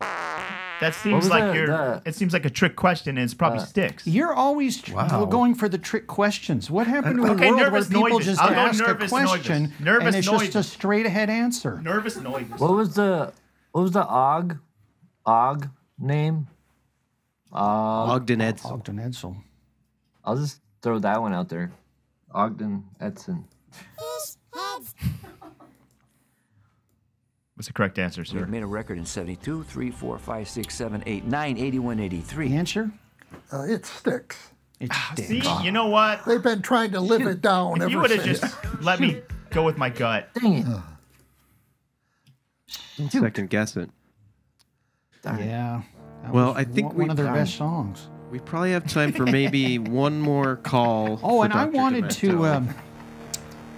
That seems like that- you're. that- It seems like a trick question, and it's probably uh, Styx. You're always tr- Wow. going for the trick questions. What happened to a Okay, world where people noises. just I'll go ask a question noises. Nervous and it's just a straight ahead answer? Nervous noises. What was the what was the Og Og name? Og, Ogden Edsl. Ogden Edsl. I'll just throw that one out there. Ogden Edson. What's the correct answer, We sir? made a record in 72, 3, 4, 5, 6, 7, 8, 9, 81, 83. The answer? Uh, it Styx. It's See, you know what? They've been trying to live it down If you would have just let me go with my gut. Dang it. Second guess it. Yeah. That Well, was I think one, we one of their best songs. We probably have time for maybe one more call. Oh, for and I Dr. wanted to um,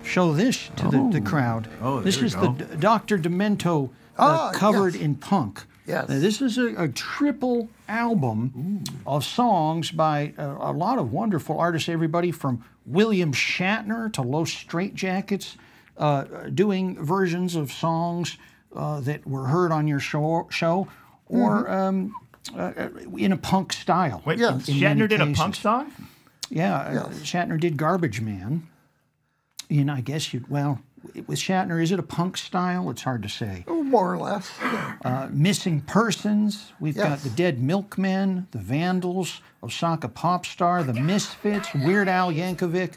show this to the, the crowd. Oh, this there is go. the D- Dr. Demento uh, Ah, covered yes. in punk. Yes. Now, this is a, a triple album of songs by a, a lot of wonderful artists. Everybody from William Shatner to Los Straitjackets, uh, doing versions of songs uh, that were heard on your show, show or um, uh, in a punk style. Wait, in- in Shatner did a punk song? Yeah, uh, Shatner did Garbage Man. And I guess you, well, with Shatner, is it a punk style? It's hard to say. Oh, more or less. Uh, Missing Persons, we've got the Dead Milkmen, the Vandals, Osaka Pop Star, the Misfits, Weird Al Yankovic.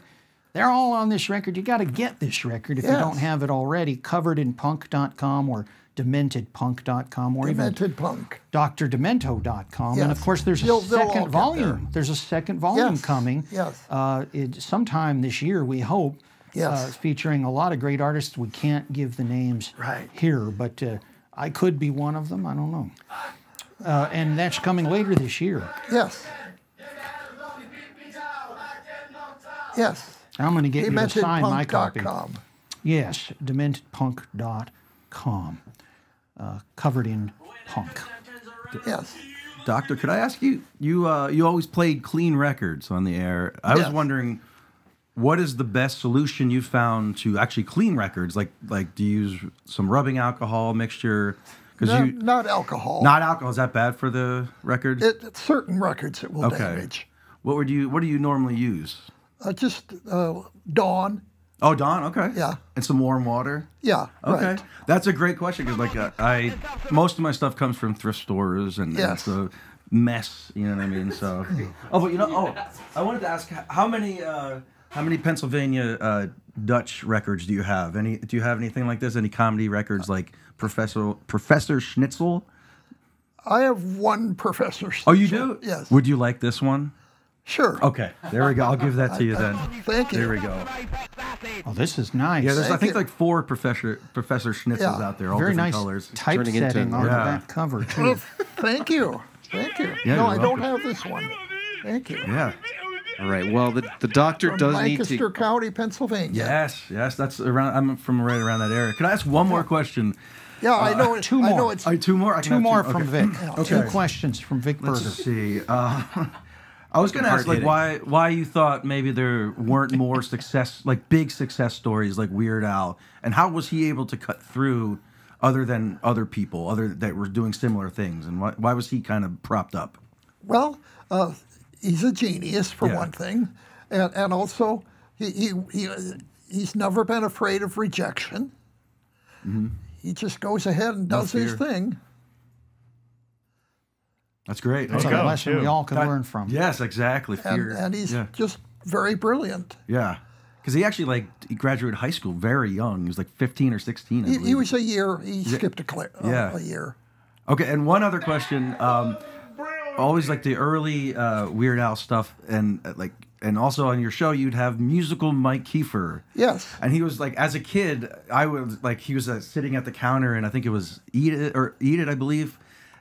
They're all on this record. You got to get this record if you don't have it already. Covered in punk.com or dementedpunk.com or even Demented punk. drdemento.com. And of course, there's a they'll second volume. There's a second volume Yes. coming. Yes. Uh, it, sometime this year, we hope. Yes. Uh, featuring a lot of great artists. We can't give the names Right. here, but uh, I could be one of them. I don't know. Uh, and that's coming later this year. Yes. Yes. I'm going to get you to sign my copy. DementedPunk.com. Yes, dementedpunk.com. Uh, covered in punk. Yes. Doctor, could I ask you? You uh, you always played clean records on the air. I was Yes. wondering, what is the best solution you found to actually clean records? Like like do you use some rubbing alcohol mixture? Because No, you not alcohol. not alcohol is that bad for the record? It, certain records it will okay. damage. What would you What do you normally use? Uh, just uh, Dawn. Oh, Don. Okay. Yeah. And some warm water. Yeah. Okay, Right. that's a great question because like uh, I, most of my stuff comes from thrift stores and, and Yes. it's a mess. You know what I mean? So, oh, but you know, oh, I wanted to ask how many, uh, how many Pennsylvania uh, Dutch records do you have? Any? Do you have anything like this? Any comedy records like Professor Professor Schnitzel? I have one professor. Schnitzel. Oh, you do? Yes. Would you like this one? Sure. Okay, there we go. I'll give that to you then. Thank you. There we go. Oh, this is nice. Yeah, there's I Thank think you. like four Professor Professor Schnitzels Yeah. out there, all Very different nice colors. typesetting on Yeah. that cover, Well, thank you. Thank you. Yeah, no, you're I don't welcome. have this one. Thank you. Yeah. All right. Well, the, the doctor From does Lancaster need to. Lancaster County, Pennsylvania. Yes, yes, that's around. I'm from right around that area. Can I ask one more question? Yeah, I Uh, know. It, two I more. know it's Oh, two more. I Two more okay. from Vic. Two questions from Vic Let's see. Uh, I was going to ask like why why you thought maybe there weren't more success like big success stories like Weird Al, and how was he able to cut through other than other people, other that were doing similar things, and why, why was he kind of propped up? Well, uh, he's a genius for Yeah. one thing, and and also he he, he he's never been afraid of rejection. hmm He just goes ahead and No does his thing. That's great. That's a lesson we all can learn from. Yes, exactly. And, Fear. and he's yeah. just very brilliant. Yeah. Because he actually like he graduated high school very young. He was like 15 or 16. I He, he was a year. He Yeah. skipped a, cla- uh, Yeah. a year. Okay, and one other question. Um, always like the early uh, Weird Al stuff, and uh, like, and also on your show, you'd have musical Mike Kieffer. Yes. And he was like, as a kid, I was like, he was uh, sitting at the counter, and I think it was Eat It or Eat It, I believe,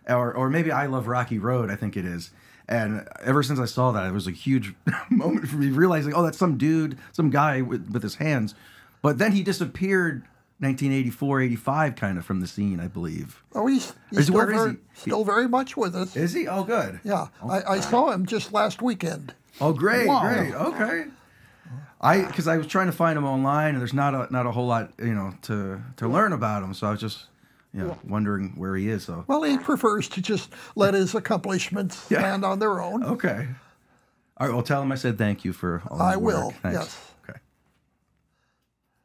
or or maybe I Love Rocky Road, I think it is. And ever since I saw that, it was a huge moment for me, realizing, oh, that's some dude, some guy with, with his hands. But then he disappeared 1984, 85, kind of from the scene, I believe. Oh, he's, he's still, very, he? still very much with us. Is he? Oh, good. Yeah, I, I saw him just last weekend. Oh, great, Wow. great, okay. I because I was trying to find him online, and there's not a not a whole lot you know to to learn about him. So I was just know wondering where he is. So Well, he prefers to just let his accomplishments stand on their own. okay, all right. Well, tell him I said thank you for all I work. will, Thanks. yes.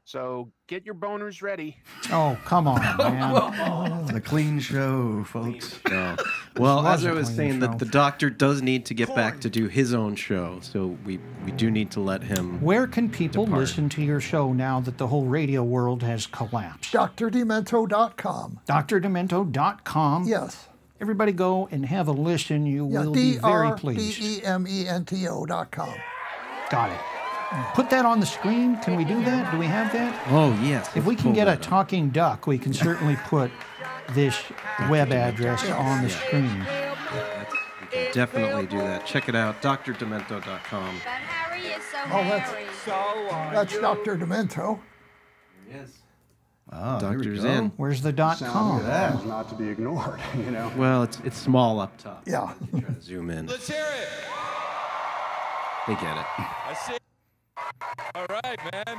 Okay. So get your boners ready. Oh, come on, man. Oh, the clean show, folks. No. Well, was as a I was saying, that the doctor does need to get back to do his own show, so we we do need to let him. Where can people listen to your show now that the whole radio world has collapsed? DrDemento.com. DrDemento.com. Yes. Everybody go and have a listen. You Yeah, will be very R D pleased. E M E N T O dot com. Got it. Put that on the screen. Can we do that? Do we have that? Oh yes. If we can get a talking duck, we can certainly put this web address on the screen. We can definitely do that. Check it out, drdemento.com. Oh, that's uh, that's Dr. Demento. Yes. Oh, Doctor's in. Where's the dot com? That is not to be ignored, you know. Well, it's it's small up top. Yeah. Try to zoom in. Let's hear it. They get it. I see. All right, man.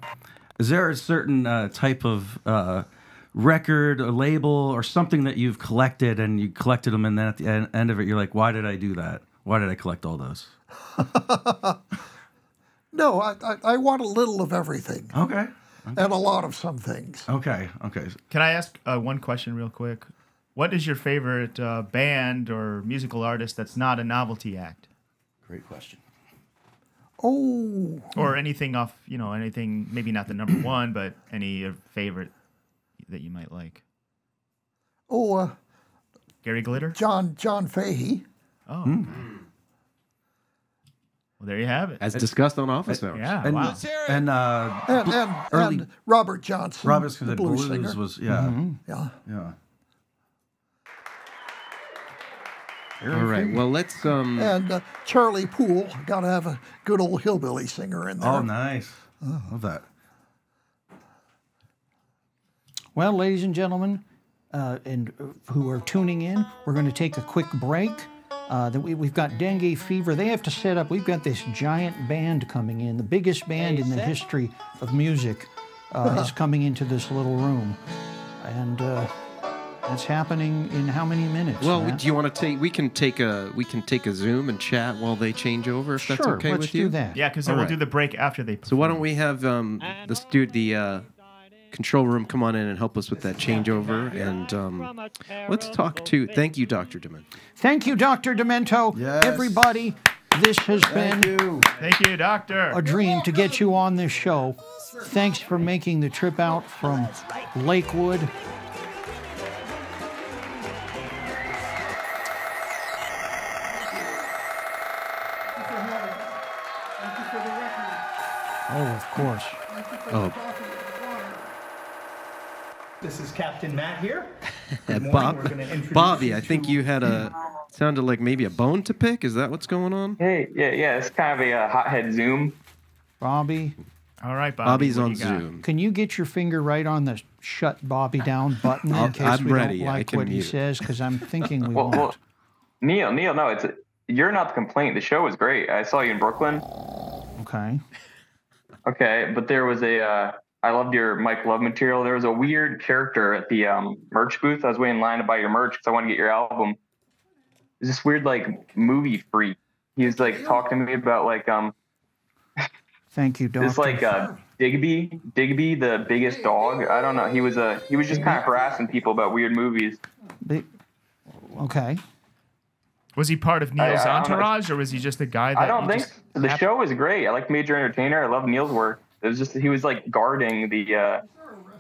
Is there a certain uh, type of uh, record, or label, or something that you've collected and you collected them, and then at the end, end of it, you're like, why did I do that? Why did I collect all those? No, I, I, I want a little of everything. Okay. And a lot of some things. Okay. Okay. Can I ask uh, one question real quick? What is your favorite uh, band or musical artist that's not a novelty act? Great question. Oh. Or anything off, you know, anything, maybe not the number one, but any uh, favorite that you might like? Oh, uh, Gary Glitter? John John Fahey. Oh. Hmm. Well, there you have it. As discussed on Office Hours. Yeah, And, wow. and, uh, And, and, early and Robert Johnson. Robert's the the blues, blues, singer. was yeah Mhm. Yeah. yeah. All right. Well, let's um. And uh, Charlie Poole. Got to have a good old hillbilly singer in there. Oh, nice. Love that. Well, ladies and gentlemen, uh, and uh, who are tuning in, we're going to take a quick break. Uh, that we, we've got dengue fever. They have to set up. We've got this giant band coming in, the biggest band in the history of music, uh, is coming into this little room, and it's happening in how many minutes? Well, Matt? do you want to take? We can take a we can take a Zoom and chat while they change over. If that's Sure, okay let's with do you. that. Yeah, because All we'll do the break after they. So why don't we have um, the stu- the uh, control room come on in and help us with that changeover, and um, let's talk to. Thank you, Doctor Demento. Thank you, Dr. Demento. Everybody, this has been Thank you, Doctor. a dream to get you on this show. Thanks for making the trip out from Lakewood. Oh, of course. Oh, This is Captain Matt here. and Good morning. Bob, We're Bobby, I think you had a sounded like maybe a bone to pick. Is that what's going on? Hey, yeah, yeah, it's kind of a uh, hothead Zoom. Bobby. All right, Bobby. Bobby's on do you got? Zoom. Can you get your finger right on the shut Bobby down button in case I'm we ready. don't like what he mute it. says? Because I'm thinking we Well, won't. well, Neil, Neil, no, it's you're not the complaint. The show was great. I saw you in Brooklyn. Okay. Okay, but there was a uh, I loved your Mike Love material. There was a weird character at the um, merch booth. I was waiting in line to buy your merch because I want to get your album. There's this weird like movie freak. He was like talking to me about like um Thank you, Doctor. this like uh Digby, Digby, the biggest dog. I don't know. He was a he was just kind of harassing people about weird movies. okay. Was he part of Neil's I don't entourage, or was he just a guy that I don't think just the hap- show was great. I like Major Entertainer. I love Neil's work. It was just he was like guarding the. uh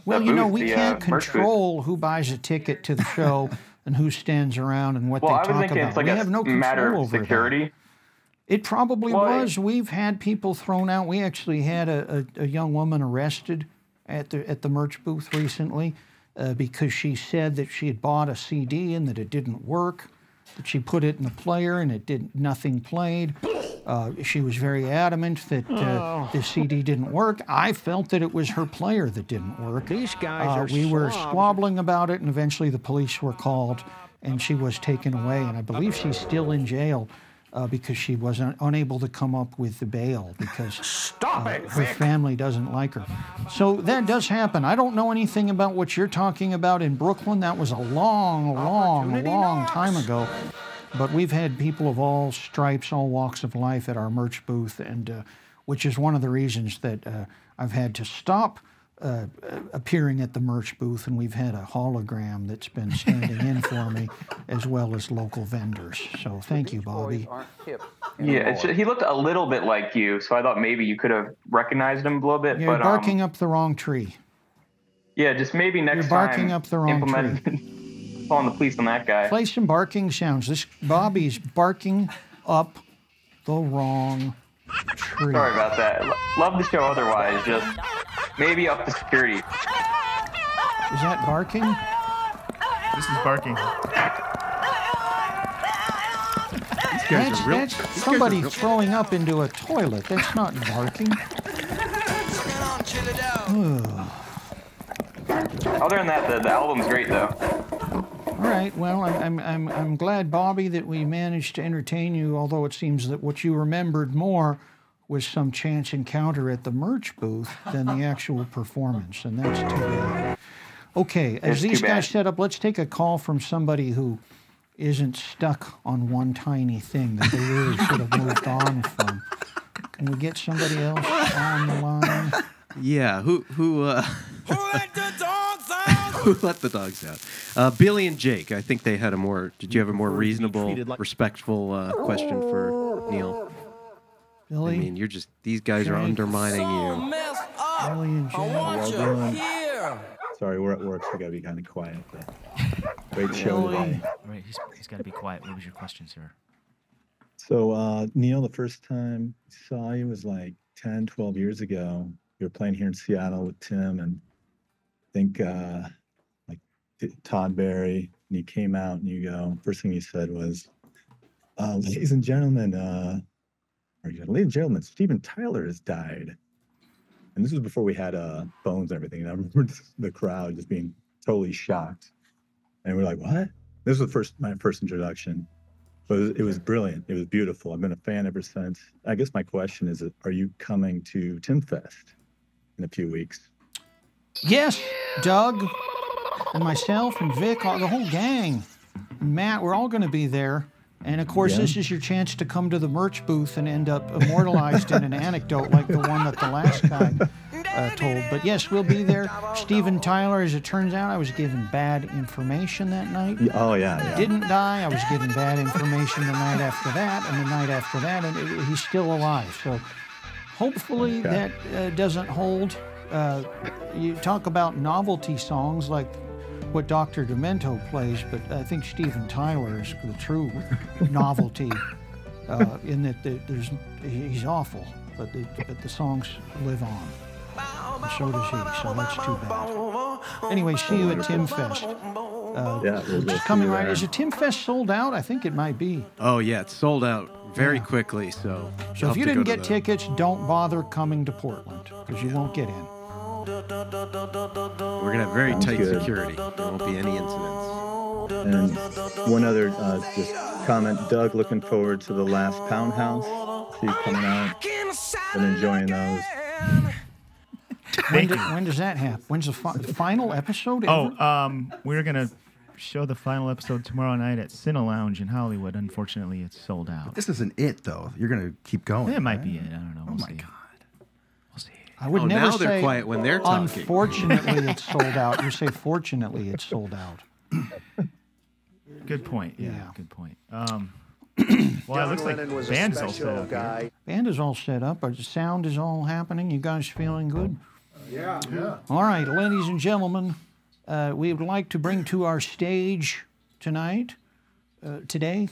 Well, the you know, we the, can't uh, merch booth. control who buys a ticket to the show and who stands around and what Well, they I talk about. like we have no control matter of over that. It probably Well, it- was. We've had people thrown out. We actually had a, a, a young woman arrested at the at the merch booth recently uh, because she said that she had bought a CD and that it didn't work. That she put it in the player and it did nothing played. Uh, she was very adamant that uh, Oh. the CD didn't work. I felt that it was her player that didn't work. These guys Uh, are we were squabbling about it, and eventually the police were called, and she was taken away. And I believe she's still in jail uh, because she was un- unable to come up with the bail because uh, her family doesn't like her. So that does happen. I don't know anything about what you're talking about in Brooklyn. That was a long, long, long time ago. But we've had people of all stripes, all walks of life at our merch booth, and uh, which is one of the reasons that uh, I've had to stop uh, appearing at the merch booth, and we've had a hologram that's been standing in for me, as well as local vendors. So thank you, Bobby. Yeah, it's he looked a little bit like you, so I thought maybe you could have recognized him a little bit. You're but barking um, up the wrong tree. yeah, just maybe next You're barking time up the wrong implement calling the police on that guy. Play some barking sounds. This Bobby's barking up the wrong tree. Sorry about that. Lo- Love the show otherwise. Just maybe up the security. Is that barking? This is barking. That's, that's somebody throwing up into a toilet. That's not barking. Other than that, the, the album's great though. All right. Well, I'm, I'm, I'm, I'm glad, Bobby, that we managed to entertain you, although it seems that what you remembered more was some chance encounter at the merch booth than the actual performance, and that's too bad. Okay, as It's these guys set up, let's take a call from somebody who isn't stuck on one tiny thing that they really should have moved on from. Can we get somebody else on the line? Yeah, who who uh, Who let the dogs out? who let the dogs out? Uh, Billy and Jake. I think they had a more. Did you have a more reasonable, respectful uh, question for Neil? Billy, I mean, you're just these guys are undermining you. Billy and Jake. Sorry, we're at work, so we gotta be kind of quiet. But great show today. All right, he's, he's got to be quiet. What was your question, sir? So, uh, Neil, the first time I saw you was like 10, 12 years ago. You were playing here in Seattle with Tim, and I think uh, like Todd Barry, and you came out and you go, first thing you said was, uh, ladies and gentlemen, uh, or you said, ladies and gentlemen, Steven Tyler has died. And this was before we had uh, phones and everything. And I remember the crowd just being totally shocked. And we're like, what? This was the first my first introduction. But it was, it was brilliant. It was beautiful. I've been a fan ever since. I guess my question is, are you coming to Tim Fest in a few weeks? Yes, Doug and myself and Vic, the whole gang, Matt, we're all going to be there. And of course, Yeah. this is your chance to come to the merch booth and end up immortalized in an anecdote like the one that the last guy uh, told. But yes, we'll be there. Steven Tyler, as it turns out, I was given bad information that night. Oh yeah, yeah. Didn't die. I was given bad information the night after that, and the night after that, and it- he's still alive. So hopefully Okay. that uh, doesn't hold. Uh, you talk about novelty songs like what Dr. Demento plays, but I think Steven Tyler is the true novelty uh, in that the, there's he's awful, but the, but the songs live on. And so does he, so that's too bad. Anyway, see you at Tim Fest. Uh, Yeah, we'll it's coming right. there. Is it Tim Fest sold out? I think it might be. Oh yeah, it's sold out very quickly. So, So if you didn't get tickets, don't bother coming to Portland because you won't get in. We're gonna have very Sounds tight good. security. There won't be any incidents. And one other uh, just comment, Doug, looking forward to the last Pound House. See you coming out and enjoying those. When, do- when does that happen? When's the fi- final episode? Oh, um, we're gonna show the final episode tomorrow night at Cine Lounge in Hollywood. Unfortunately, it's sold out. This isn't it though. You're gonna keep going. It might right? be it. I don't know. Oh We'll my see. god. I would Oh, never now they're say. quiet when they're talking. Unfortunately, it's sold out. You say fortunately, it's sold out. Good point. Yeah, Yeah. good point. Um, well, John it looks Lennon like was a band's all set special up. here. guy. Band is all set up. Our sound is all happening. You guys feeling good? Yeah, yeah. All right, ladies and gentlemen, uh, we would like to bring to our stage tonight, uh, today,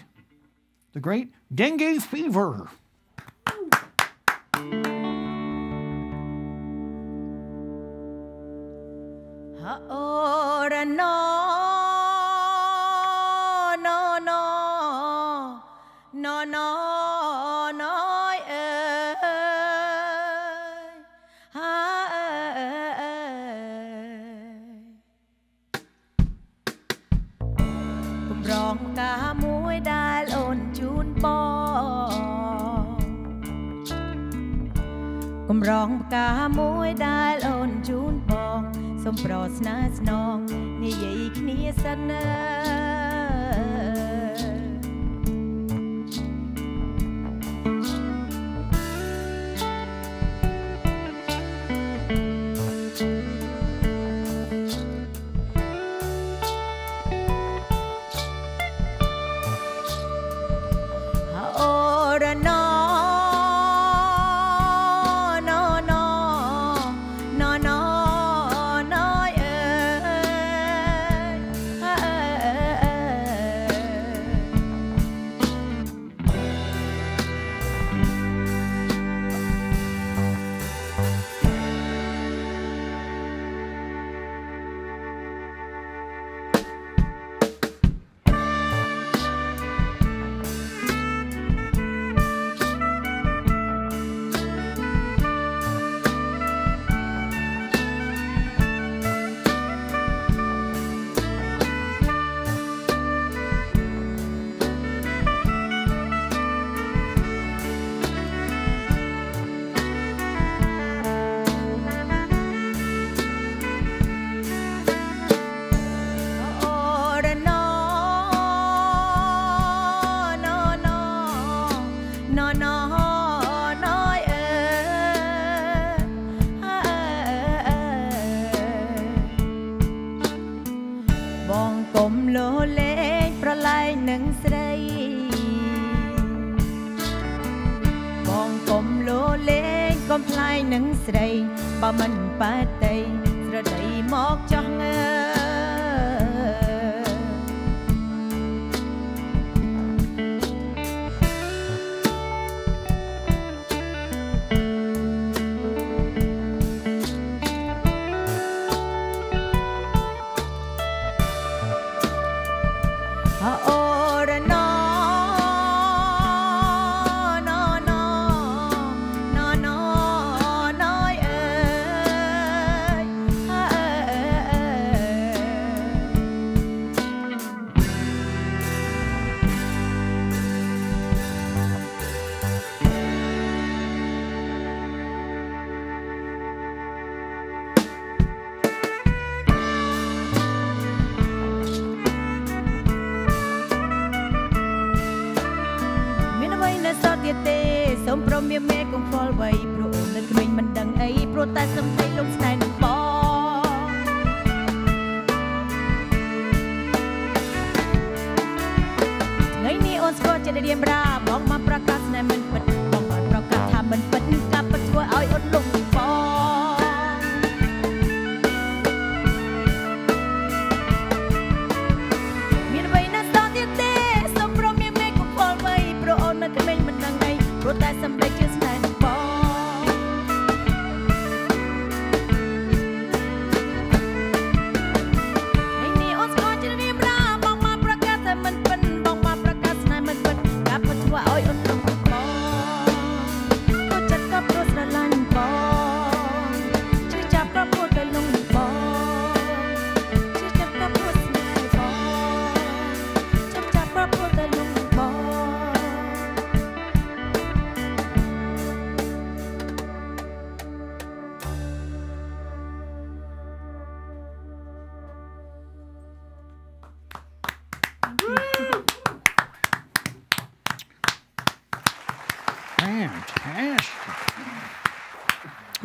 the great dengue fever. โอระนอนอนอนอนน้อยเอ๋ยฮาเอ๋ยผมร้องกาหมวยได้ลนจูนปอผมร้องกาหมวยได้ សូមប្រស្នាស្នងនិយាយគ្នាសិនណា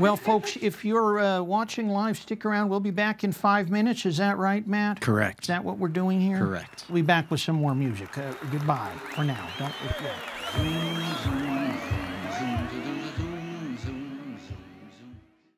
Well, folks, if you're uh, watching live, stick around. We'll be back in five minutes. Is that right, Matt? Correct. Is that what we're doing here? Correct. We'll be back with some more music. Uh, goodbye for now. Don't.